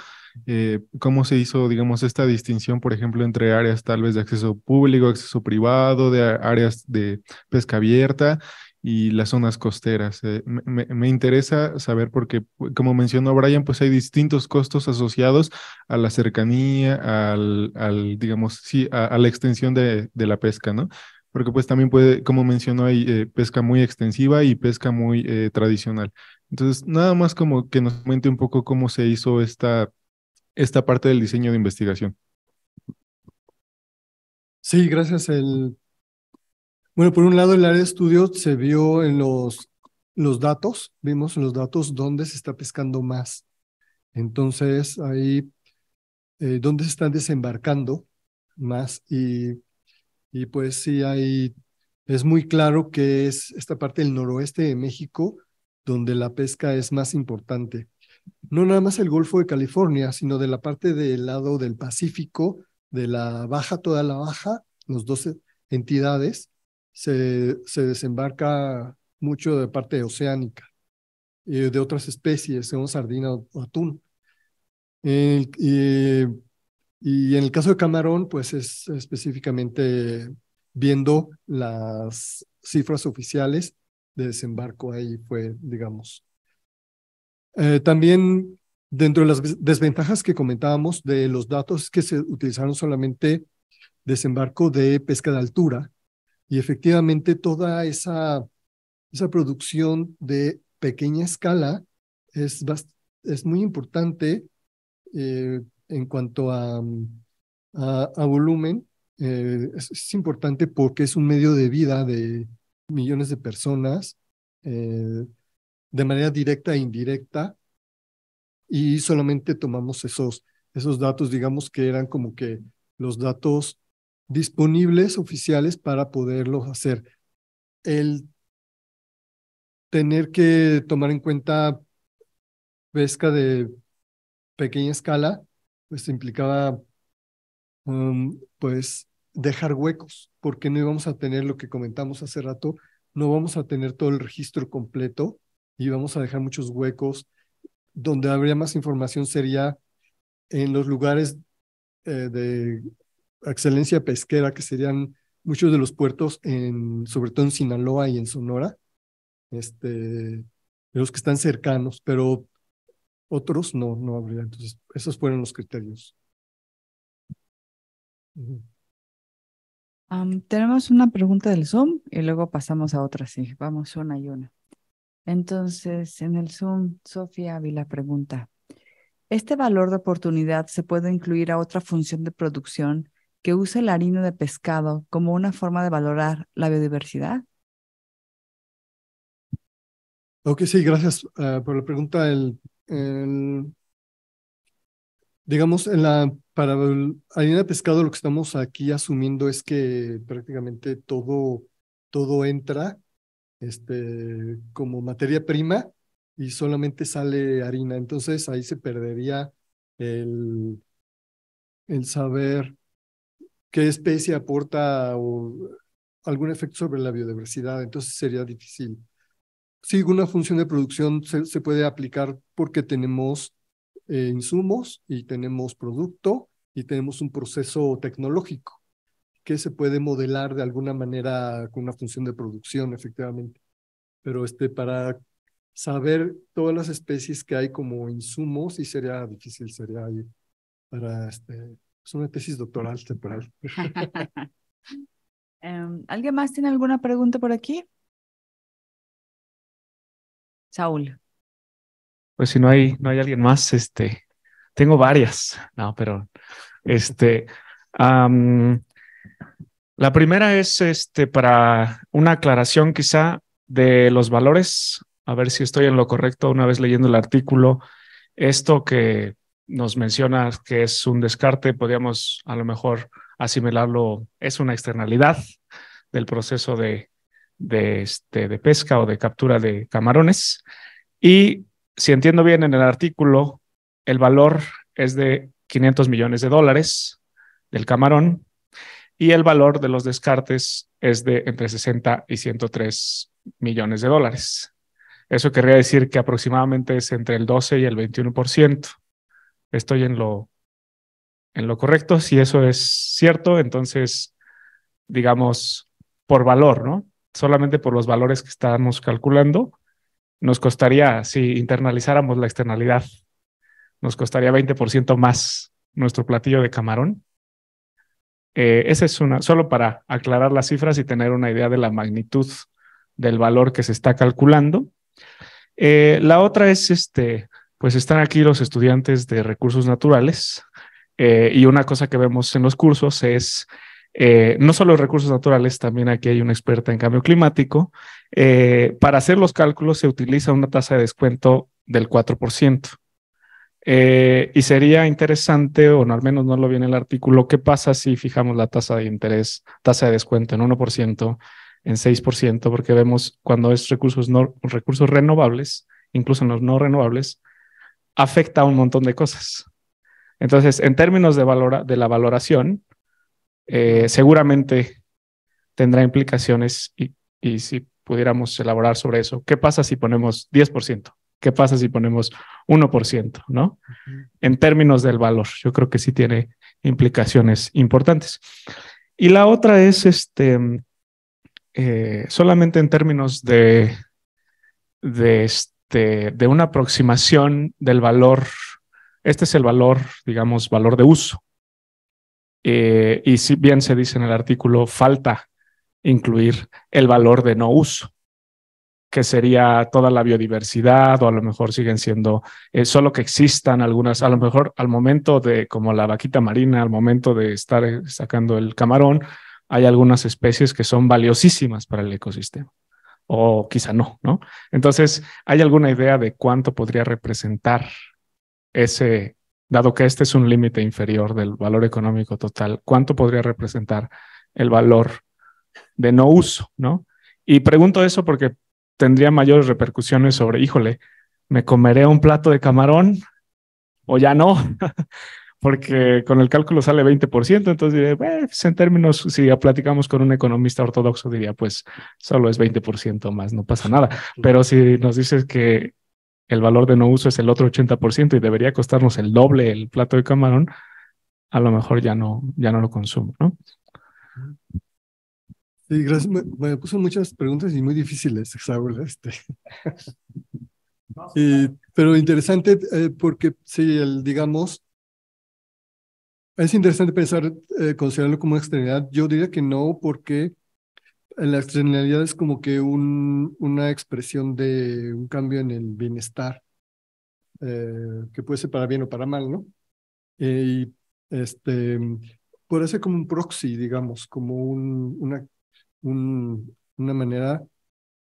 eh, cómo se hizo, digamos, esta distinción, por ejemplo, entre áreas tal vez de acceso público, acceso privado, de áreas de pesca abierta y las zonas costeras. Eh, me, interesa saber porque, como mencionó Brian, pues hay distintos costos asociados a la cercanía, al, al digamos, sí, a, a la extensión de, de, la pesca, ¿no? Porque pues también puede, como mencionó, hay eh, pesca muy extensiva y pesca muy eh, tradicional. Entonces, nada más como que nos comente un poco cómo se hizo esta, esta parte del diseño de investigación. Sí, gracias. El... Bueno, por un lado, el área de estudio se vio en los, los datos, vimos los datos dónde se está pescando más. Entonces, ahí, eh, dónde se están desembarcando más y, y pues sí, hay, es muy claro que es esta parte del noroeste de México donde la pesca es más importante. No nada más el Golfo de California, sino de la parte del lado del Pacífico, de la baja, toda la baja, las 12 entidades, se, se desembarca mucho de parte oceánica y de otras especies, como sardina o, atún. y, y, en el caso de camarón, pues es específicamente viendo las cifras oficiales de desembarco ahí fue, digamos. Eh, también dentro de las desventajas que comentábamos de los datos que se utilizaron solamente desembarco de pesca de altura y efectivamente toda esa, esa producción de pequeña escala es, es muy importante eh, en cuanto a, a, volumen. Eh, es, importante porque es un medio de vida de millones de personas eh, de manera directa e indirecta y solamente tomamos esos, esos datos, digamos que eran como que los datos disponibles oficiales para poderlos hacer. El tener que tomar en cuenta pesca de pequeña escala, pues implicaba um, pues dejar huecos, porque no íbamos a tener lo que comentamos hace rato, no vamos a tener todo el registro completo y vamos a dejar muchos huecos. Donde habría más información sería en los lugares eh, de excelencia pesquera, que serían muchos de los puertos, en, sobre todo en Sinaloa y en Sonora, este, los que están cercanos, pero otros no, no habría. Entonces, esos fueron los criterios tenemos una pregunta del Zoom y luego pasamos a otra, sí, vamos una y una. Entonces, en el Zoom, Sofía la pregunta, ¿este valor de oportunidad se puede incluir a otra función de producción que use el harina de pescado como una forma de valorar la biodiversidad? Ok, sí, gracias ah, por la pregunta. Digamos, en la para harina de pescado lo que estamos aquí asumiendo es que prácticamente todo, todo entra este, como materia prima y solamente sale harina. Entonces ahí se perdería el, el saber qué especie aporta o algún efecto sobre la biodiversidad. Entonces sería difícil. Sí, una función de producción se, puede aplicar porque tenemos eh, insumos y tenemos producto y tenemos un proceso tecnológico que se puede modelar de alguna manera con una función de producción, efectivamente. Pero este, para saber todas las especies que hay como insumos, y sería difícil, sería para este, es una tesis doctoral temporal. (laughs) Em, ¿Alguien más tiene alguna pregunta por aquí? Saúl. Pues si no hay, no hay alguien más, este, tengo varias, no, pero este, la primera es este para una aclaración quizá de los valores, a ver si estoy en lo correcto una vez leyendo el artículo. Esto que nos menciona que es un descarte, podríamos a lo mejor asimilarlo, es una externalidad del proceso de, de, este, de pesca o de captura de camarones. Y si entiendo bien en el artículo, el valor es de 500 millones de dólares del camarón y el valor de los descartes es de entre 60 y 103 millones de dólares. Eso querría decir que aproximadamente es entre el 12 y el 21%. Estoy en lo, en lo correcto. Si eso es cierto, entonces, digamos, por valor, ¿no? Solamente por los valores que estamos calculando, nos costaría, si internalizáramos la externalidad, nos costaría 20% más nuestro platillo de camarón. Eh, esa es una, solo para aclarar las cifras y tener una idea de la magnitud del valor que se está calculando. Eh, la otra es, este, pues están aquí los estudiantes de recursos naturales eh, y una cosa que vemos en los cursos es eh, no solo recursos naturales, también aquí hay una experta en cambio climático. Eh, para hacer los cálculos se utiliza una tasa de descuento del 4%. Eh, y sería interesante, o no, al menos no lo viene el artículo, ¿qué pasa si fijamos la tasa de interés, tasa de descuento en 1%, en 6%? Porque vemos cuando es recursos, no, recursos renovables, incluso en los no renovables, afecta a un montón de cosas. Entonces, en términos de, valora, de la valoración, eh, seguramente tendrá implicaciones y, y, si pudiéramos elaborar sobre eso, ¿qué pasa si ponemos 10%? ¿Qué pasa si ponemos 1%? ¿No? En términos del valor, yo creo que sí tiene implicaciones importantes. Y la otra es este, eh, solamente en términos de, de, de una aproximación del valor. Este es el valor, digamos, valor de uso. Eh, y si bien se dice en el artículo, falta incluir el valor de no uso, que sería toda la biodiversidad o a lo mejor siguen siendo eh, solo que existan algunas, a lo mejor al momento de, como la vaquita marina, al momento de estar sacando el camarón, hay algunas especies que son valiosísimas para el ecosistema o quizá no, ¿no? Entonces, ¿hay alguna idea de cuánto podría representar ese, dado que este es un límite inferior del valor económico total, ¿cuánto podría representar el valor de no uso, no? Y pregunto eso porque tendría mayores repercusiones sobre, híjole, ¿me comeré un plato de camarón o ya no? (laughs) porque con el cálculo sale 20%, entonces diré, pues en términos, si platicamos con un economista ortodoxo, diría, pues solo es 20% más, no pasa nada. Pero si nos dices que el valor de no uso es el otro 80% y debería costarnos el doble el plato de camarón, a lo mejor ya no, ya no lo consumo, ¿no? Sí, gracias. Me, puso muchas preguntas y muy difíciles, Saúl. Este. (laughs) pero interesante eh, porque, sí, el, digamos, es interesante pensar, eh, considerarlo como externalidad. Yo diría que no, porque la externalidad es como que un, una expresión de un cambio en el bienestar, eh, que puede ser para bien o para mal, ¿no? Eh, y este, puede ser como un proxy, digamos, como un, una, un, una manera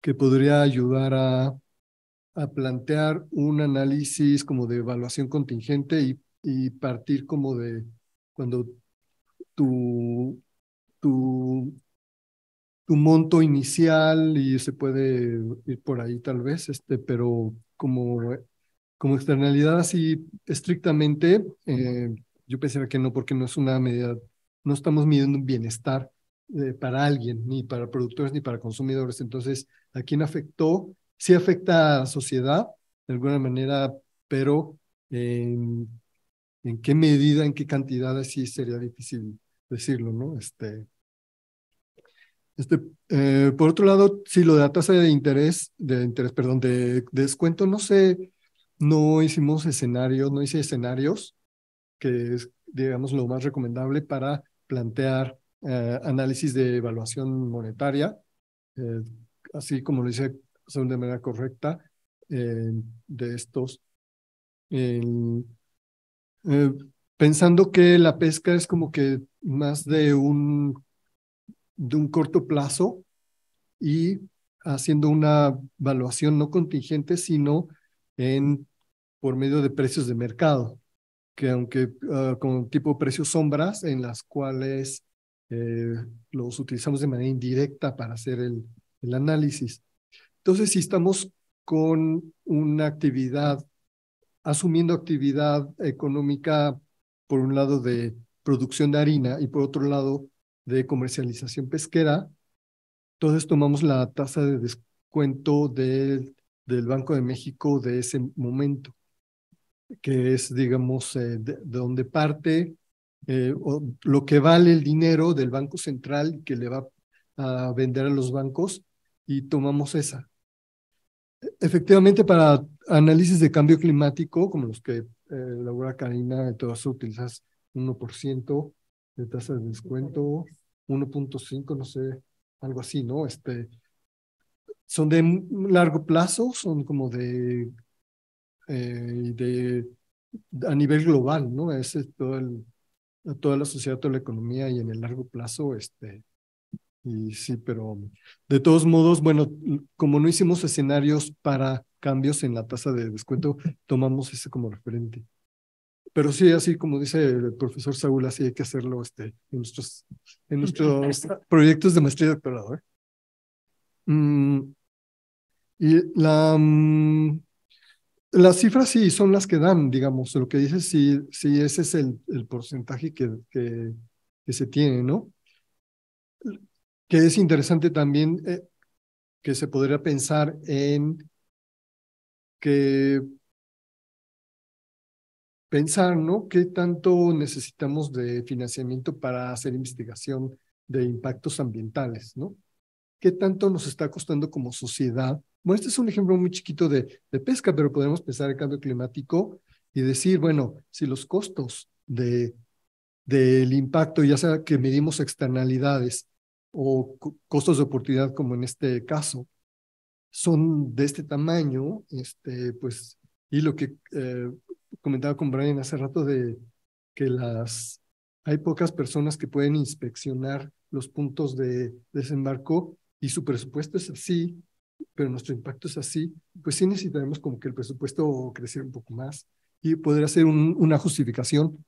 que podría ayudar a, a plantear un análisis como de evaluación contingente y partir como de cuando tu, tu tu monto inicial y se puede ir por ahí tal vez, este, pero como, como externalidad así estrictamente, eh, yo pensaría que no, porque no es una medida, no estamos midiendo un bienestar eh, para alguien, ni para productores ni para consumidores. Entonces, ¿a quién afectó? Sí afecta a la sociedad de alguna manera, pero en, en qué medida, en qué cantidad, así sería difícil decirlo, ¿no? Este, este, eh, por otro lado, sí, lo de la tasa de interés, de interés, perdón, de, descuento, no sé, no hicimos escenarios, no hice escenarios, que es, digamos, lo más recomendable para plantear eh, análisis de evaluación monetaria, eh, así como lo hice de manera correcta de estos. Pensando que la pesca es como que más de un de un corto plazo y haciendo una evaluación no contingente, sino en, por medio de precios de mercado, que aunque uh, con tipo precios sombras, en las cuales eh, los utilizamos de manera indirecta para hacer el, el análisis. Entonces, si estamos con una actividad, asumiendo actividad económica, por un lado de producción de harina y por otro lado de comercialización pesquera, entonces tomamos la tasa de descuento del, Banco de México de ese momento, que es, digamos, eh, de, donde parte eh, lo que vale el dinero del Banco Central que le va a vender a los bancos y tomamos esa. Efectivamente, para análisis de cambio climático, como los que eh, elabora Karina, entonces utilizas 1%, de tasa de descuento, 1.5, no sé, algo así, ¿no? Este, son de largo plazo, son como de, eh, de a nivel global, ¿no? Es todo el, toda la sociedad, toda la economía y en el largo plazo, este, y sí, pero de todos modos, bueno, como no hicimos escenarios para cambios en la tasa de descuento, tomamos ese como referente. Pero sí, así como dice el profesor Saúl, así hay que hacerlo este, en nuestros, en nuestros proyectos de maestría y doctorado. ¿eh? Mm, y la, mm, las cifras sí son las que dan, digamos, lo que dice sí, sí ese es el, el porcentaje que, que, que, se tiene, ¿no? Que es interesante también eh, que se podría pensar en que pensar, ¿no? ¿Qué tanto necesitamos de financiamiento para hacer investigación de impactos ambientales, ¿no? ¿Qué tanto nos está costando como sociedad? Bueno, este es un ejemplo muy chiquito de, de pesca, pero podemos pensar en cambio climático y decir, bueno, si los costos de, del impacto, ya sea que medimos externalidades o costos de oportunidad, como en este caso, son de este tamaño, este, pues, y lo que eh, comentaba con Brian hace rato de que las hay pocas personas que pueden inspeccionar los puntos de desembarco y su presupuesto es así, pero nuestro impacto es así, pues sí necesitaremos como que el presupuesto creciera un poco más y poder hacer una justificación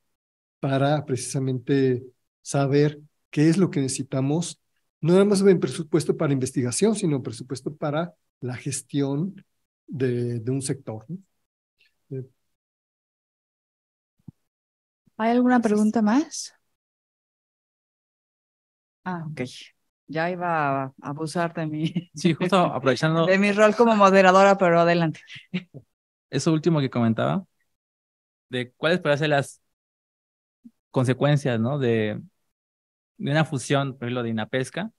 para precisamente saber qué es lo que necesitamos, no nada más en presupuesto para investigación, sino presupuesto para la gestión de, de un sector. ¿no? ¿Hay alguna pregunta más? Ah, ok. Ya iba a abusar de mi, (laughs) Sí, justo aprovechando de mi rol como moderadora, pero adelante. eso último que comentaba, de cuáles pueden ser las consecuencias, ¿no? De, de una fusión, por ejemplo, de INAPESCA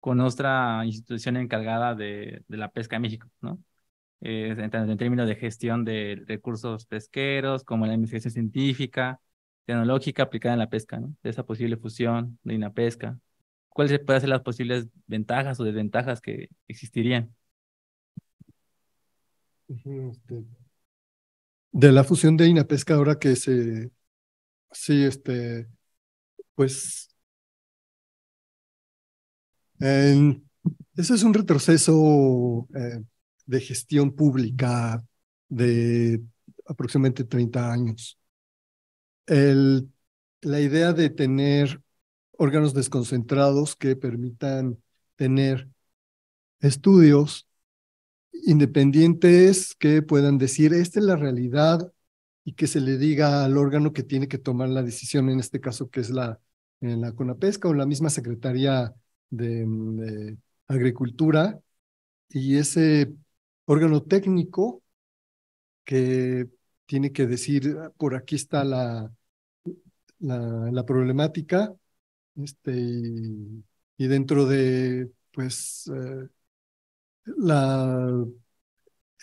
con nuestra institución encargada de, de la pesca en México, ¿no? Eh, en, en términos de gestión de recursos pesqueros, como la investigación científica, tecnológica aplicada en la pesca, ¿no? De esa posible fusión de INAPESCA. ¿Cuáles pueden ser las posibles ventajas o desventajas que existirían? Este, de la fusión de INAPESCA ahora que se, sí, este, pues, ese es un retroceso eh, de gestión pública de aproximadamente 30 años. La idea de tener órganos desconcentrados que permitan tener estudios independientes que puedan decir, esta es la realidad y que se le diga al órgano que tiene que tomar la decisión, en este caso que es la, la CONAPESCA o la misma Secretaría de, de Agricultura, y ese órgano técnico que tiene que decir, por aquí está la, la, problemática, este, y, dentro de, pues, eh, la,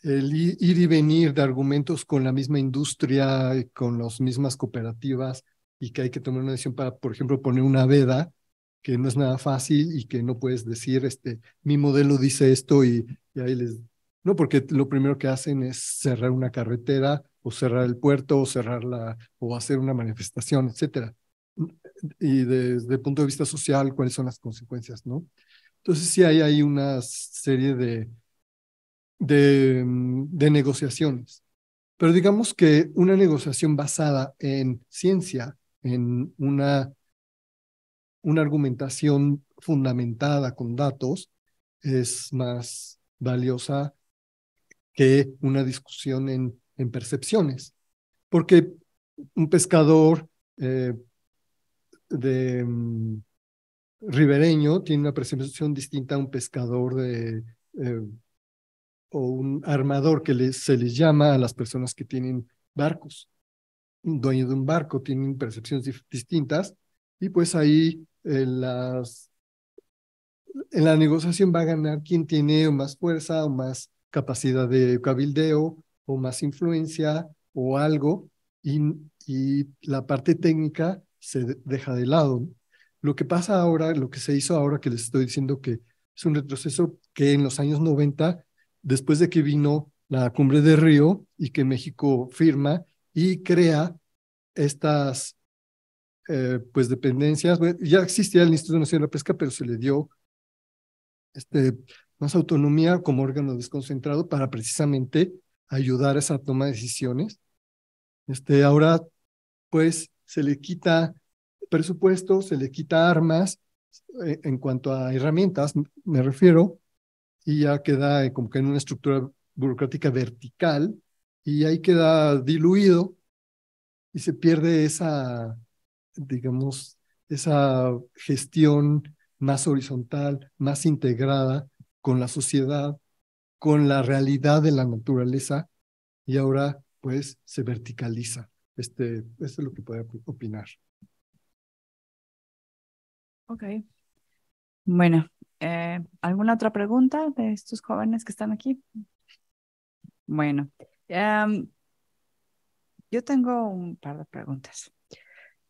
el ir y venir de argumentos con la misma industria, con las mismas cooperativas, y que hay que tomar una decisión para, por ejemplo, poner una veda, que no es nada fácil y que no puedes decir, este, mi modelo dice esto y, ahí les... No, porque lo primero que hacen es cerrar una carretera o cerrar el puerto, o cerrarla, o hacer una manifestación, etcétera. Y desde el punto de vista social, cuáles son las consecuencias, ¿no? Entonces sí hay ahí una serie de, de, de negociaciones. Pero digamos que una negociación basada en ciencia, en una, una argumentación fundamentada con datos, es más valiosa que una discusión en percepciones, porque un pescador eh, de um, ribereño tiene una percepción distinta a un pescador de eh, o un armador que se les llama a las personas que tienen barcos. Un dueño de un barco tiene percepciones distintas y pues ahí en, las, en la negociación va a ganar quien tiene más fuerza o más capacidad de cabildeo o más influencia o algo y, y la parte técnica se deja de lado. Lo que pasa ahora, lo que se hizo ahora que les estoy diciendo que Es un retroceso que en los años 90, después de que vino la cumbre de Río y que México firma y crea estas eh, pues dependencias, ya existía el Instituto Nacional de la Pesca, pero se le dio este, más autonomía como órgano desconcentrado para precisamente ayudar a esa toma de decisiones. Este, ahora, pues, se le quita presupuesto, se le quita armas eh, en cuanto a herramientas, me refiero, y ya queda como que en una estructura burocrática vertical y ahí queda diluido y se pierde esa, digamos, esa gestión más horizontal, más integrada con la sociedad, con la realidad de la naturaleza y ahora pues se verticaliza. Este, es lo que puedo opinar. Ok. Bueno, eh, ¿alguna otra pregunta de estos jóvenes que están aquí? Bueno, em, yo tengo un par de preguntas.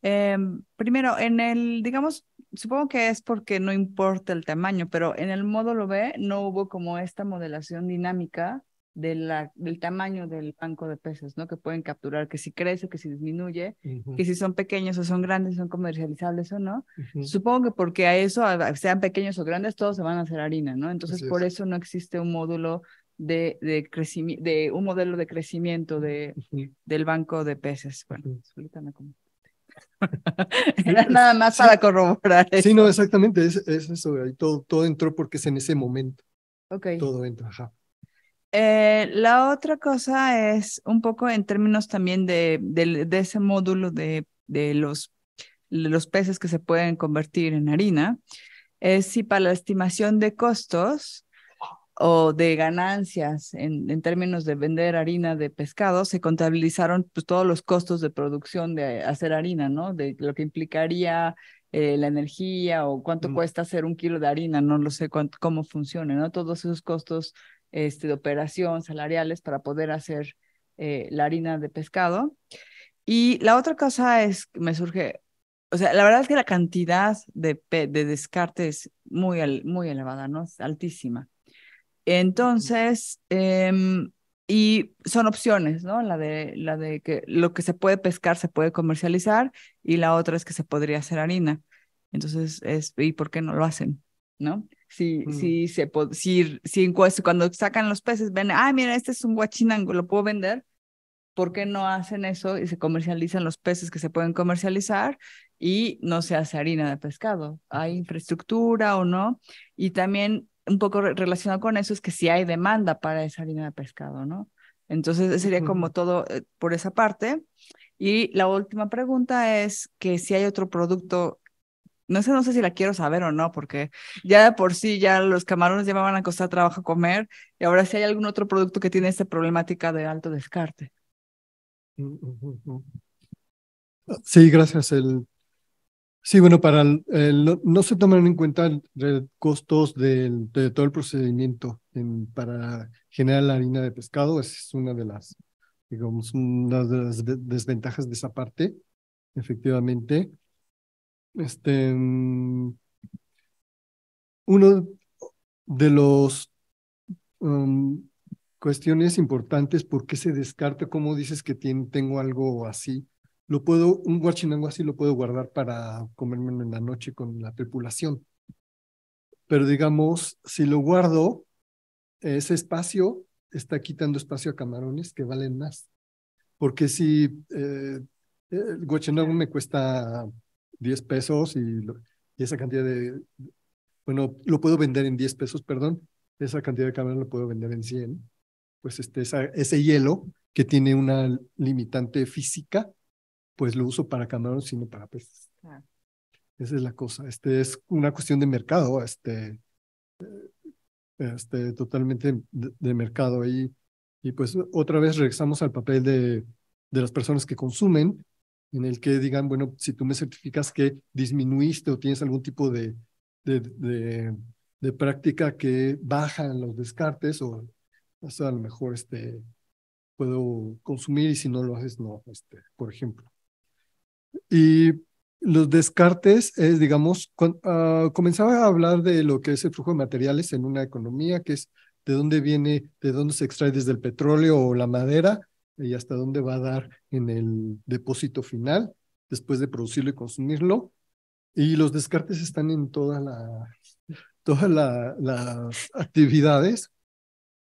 Em, primero, en el, digamos, supongo que es porque no importa el tamaño, pero en el módulo B no hubo como esta modelación dinámica de la, del tamaño del banco de peces, ¿no? Que pueden capturar, que si crece, que si disminuye, que si son pequeños o son grandes, son comercializables o no. Supongo que porque a eso, sean pequeños o grandes, todos se van a hacer harina, ¿no? Entonces, por eso no existe un módulo de, de crecimiento, de un modelo de crecimiento de, del banco de peces. Bueno, ahorita me (laughs) Era nada más para corroborar. Sí, no, exactamente, es, es eso, todo, todo entró porque es en ese momento. Ok. Todo entra, ajá. Eh, la otra cosa es un poco en términos también de, de, de ese módulo de, de los, los peces que se pueden convertir en harina, es si para la estimación de costos o de ganancias en, en, términos de vender harina de pescado, se contabilizaron pues, todos los costos de producción de hacer harina, ¿no? De lo que implicaría eh, la energía o cuánto mm. cuesta hacer un kilo de harina, no lo sé cuánto, cómo funciona, ¿no? Todos esos costos este, de operación, salariales, para poder hacer eh, la harina de pescado. Y la otra cosa es, me surge, o sea, la verdad es que la cantidad de, de descarte es muy, muy elevada, ¿no? Es altísima. Entonces, em, y son opciones, ¿no? La de, la de que lo que se puede pescar se puede comercializar y la otra es que se podría hacer harina. Entonces, es, ¿y por qué no lo hacen? ¿No? Si, mm. si, se, si, si cuando sacan los peces ven, ah, mira, este es un guachinango, lo puedo vender, ¿por qué no hacen eso y se comercializan los peces que se pueden comercializar y no se hace harina de pescado? ¿Hay infraestructura o no? Y también un poco relacionado con eso es que si hay demanda para esa harina de pescado, ¿no? Entonces sería como todo eh, por esa parte. Y la última pregunta es que si hay otro producto, no sé, no sé si la quiero saber o no, porque ya de por sí ya los camarones ya me van a costar trabajo comer, y ahora si hay algún otro producto que tiene esta problemática de alto descarte. Sí, gracias. El, Sí, bueno, para no, se toman en cuenta costos de todo el procedimiento para generar la harina de pescado. Es una de las, digamos, una de las desventajas de esa parte, efectivamente. Este, mm, uno de los um, cuestiones importantes, ¿por qué se descarta? ¿Cómo dices que tengo algo así? Lo puedo, un guachinango así lo puedo guardar para comerme en la noche con la tripulación. Pero digamos, si lo guardo, ese espacio está quitando espacio a camarones que valen más. Porque si eh, el guachinango me cuesta 10 pesos y, esa cantidad de, bueno, lo puedo vender en 10 pesos, perdón, esa cantidad de camarones lo puedo vender en 100, pues este, ese hielo que tiene una limitante física, pues lo uso para camarones, sino para peces. Esa es la cosa. Este es una cuestión de mercado, este, este totalmente de, mercado ahí. Y pues otra vez regresamos al papel de, de las personas que consumen, en el que digan, bueno, si tú me certificas que disminuiste o tienes algún tipo de, de, de, de práctica que baja en los descartes o, o sea, a lo mejor este, puedo consumir y si no lo haces, no, este, por ejemplo. Y los descartes es, digamos, uh, comenzaba a hablar de lo que es el flujo de materiales en una economía, que es de dónde viene, de dónde se extrae desde el petróleo o la madera y hasta dónde va a dar en el depósito final después de producirlo y consumirlo. Y los descartes están en toda la, todas las actividades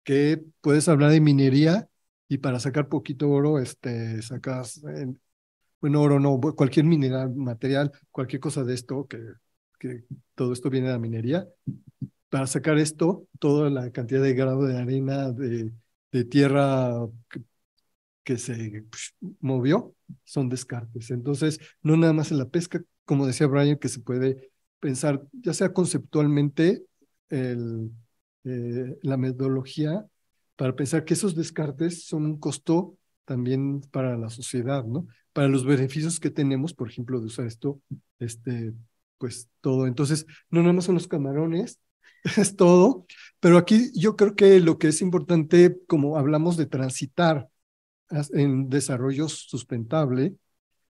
que puedes hablar de minería y para sacar poquito oro, este, sacas, bueno, oro no, cualquier mineral, material, cualquier cosa de esto, que, que todo esto viene de la minería. Para sacar esto, toda la cantidad de grado de arena, de, de tierra que, se pues, movió, son descartes. Entonces, no nada más en la pesca, como decía Brian, que se puede pensar, ya sea conceptualmente, el, eh, la metodología para pensar que esos descartes son un costo también para la sociedad, ¿no? Para los beneficios que tenemos, por ejemplo, de usar esto, este, pues todo. Entonces, no nada más son los camarones, (laughs) es todo, pero aquí yo creo que lo que es importante, como hablamos de transitar en desarrollo sustentable,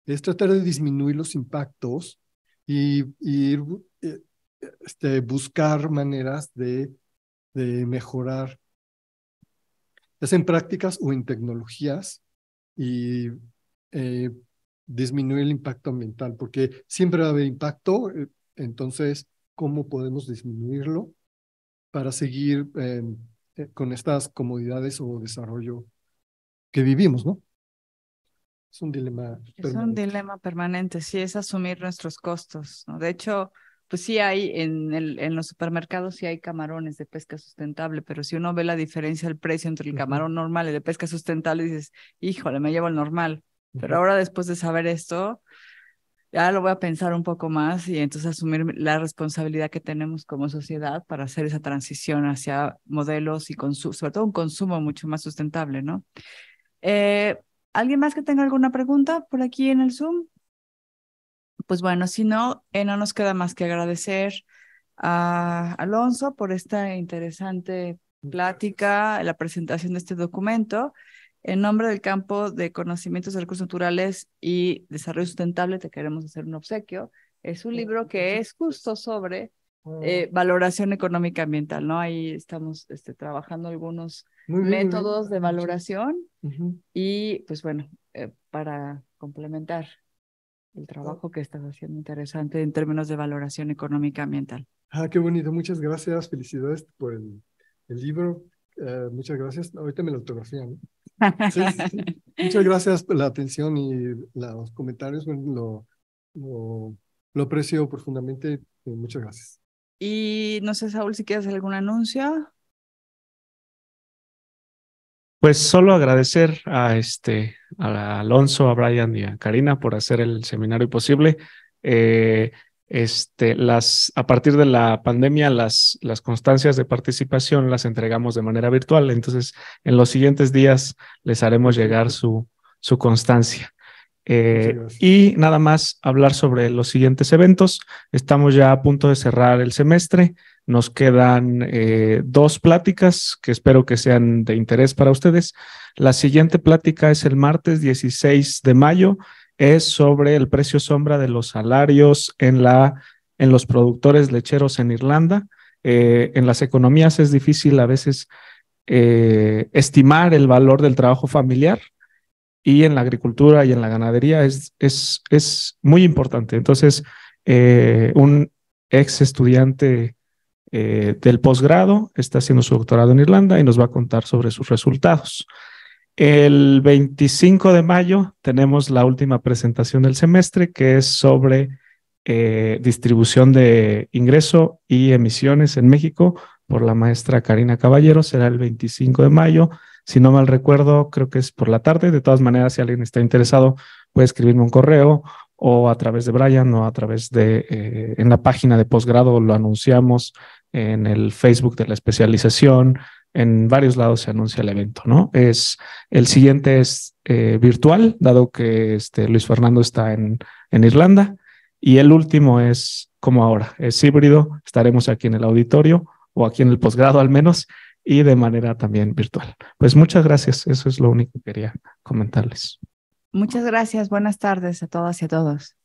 es tratar de disminuir los impactos y, y eh, este, buscar maneras de de mejorar, ya en prácticas o en tecnologías, y eh, disminuir el impacto ambiental, porque siempre va a haber impacto, eh, entonces, ¿cómo podemos disminuirlo para seguir eh, con estas comodidades o desarrollo que vivimos, ¿no? Es un dilema. Es un dilema permanente, sí, es asumir nuestros costos, ¿no? De hecho, pues sí hay en, el, en los supermercados sí hay camarones de pesca sustentable, pero si uno ve la diferencia del precio entre el camarón normal y de pesca sustentable, dices, híjole, me llevo el normal. Pero ahora después de saber esto, ya lo voy a pensar un poco más y entonces asumir la responsabilidad que tenemos como sociedad para hacer esa transición hacia modelos y sobre todo un consumo mucho más sustentable, ¿no? Eh, ¿Alguien más que tenga alguna pregunta por aquí en el Zoom? pues bueno, si no, eh, no nos queda más que agradecer a Alonso por esta interesante plática, la presentación de este documento. En nombre del campo de conocimientos de recursos naturales y desarrollo sustentable, te queremos hacer un obsequio. Es un libro que es justo sobre eh, valoración económica ambiental, ¿no? Ahí estamos este, trabajando algunos métodos de valoración y, pues bueno, eh, para complementar el trabajo que estás haciendo interesante en términos de valoración económica ambiental. Ah, qué bonito. Muchas gracias. Felicidades por el, el libro. Eh, muchas gracias. Ahorita me lo Muchas gracias por la atención y los comentarios. lo, lo, lo aprecio profundamente. Muchas gracias. Y no sé, Saúl, si quieres hacer algún anuncio. Pues solo agradecer a este a Alonso, a Brian y a Karina por hacer el seminario posible. Eh, este, las, a partir de la pandemia, las, las constancias de participación las entregamos de manera virtual. Entonces, en los siguientes días les haremos llegar su, su constancia. Eh, y nada más hablar sobre los siguientes eventos. Estamos ya a punto de cerrar el semestre. Nos quedan eh, dos pláticas que espero que sean de interés para ustedes. La siguiente plática es el martes 16 de mayo. Es sobre el precio sombra de los salarios en, la, en los productores lecheros en Irlanda. Eh, en las economías es difícil a veces estimar el valor del trabajo familiar y en la agricultura y en la ganadería es, es, es muy importante. Entonces, eh, un ex estudiante eh, del posgrado está haciendo su doctorado en Irlanda y nos va a contar sobre sus resultados. El 25 de mayo tenemos la última presentación del semestre que es sobre eh, distribución de ingreso y emisiones en México por la maestra Karina Caballero. Será el 25 de mayo si no mal recuerdo, creo que es por la tarde. De todas maneras, si alguien está interesado, puede escribirme un correo o a través de Brian o a través de eh, en la página de posgrado lo anunciamos en el Facebook de la especialización. En varios lados se anuncia el evento, ¿no? Es el siguiente es eh, virtual, dado que este, Luis Fernando está en, en Irlanda. Y el último es como ahora, es híbrido. Estaremos aquí en el auditorio o aquí en el posgrado al menos y de manera también virtual. Pues muchas gracias, eso es lo único que quería comentarles. Muchas gracias, buenas tardes a todas y a todos.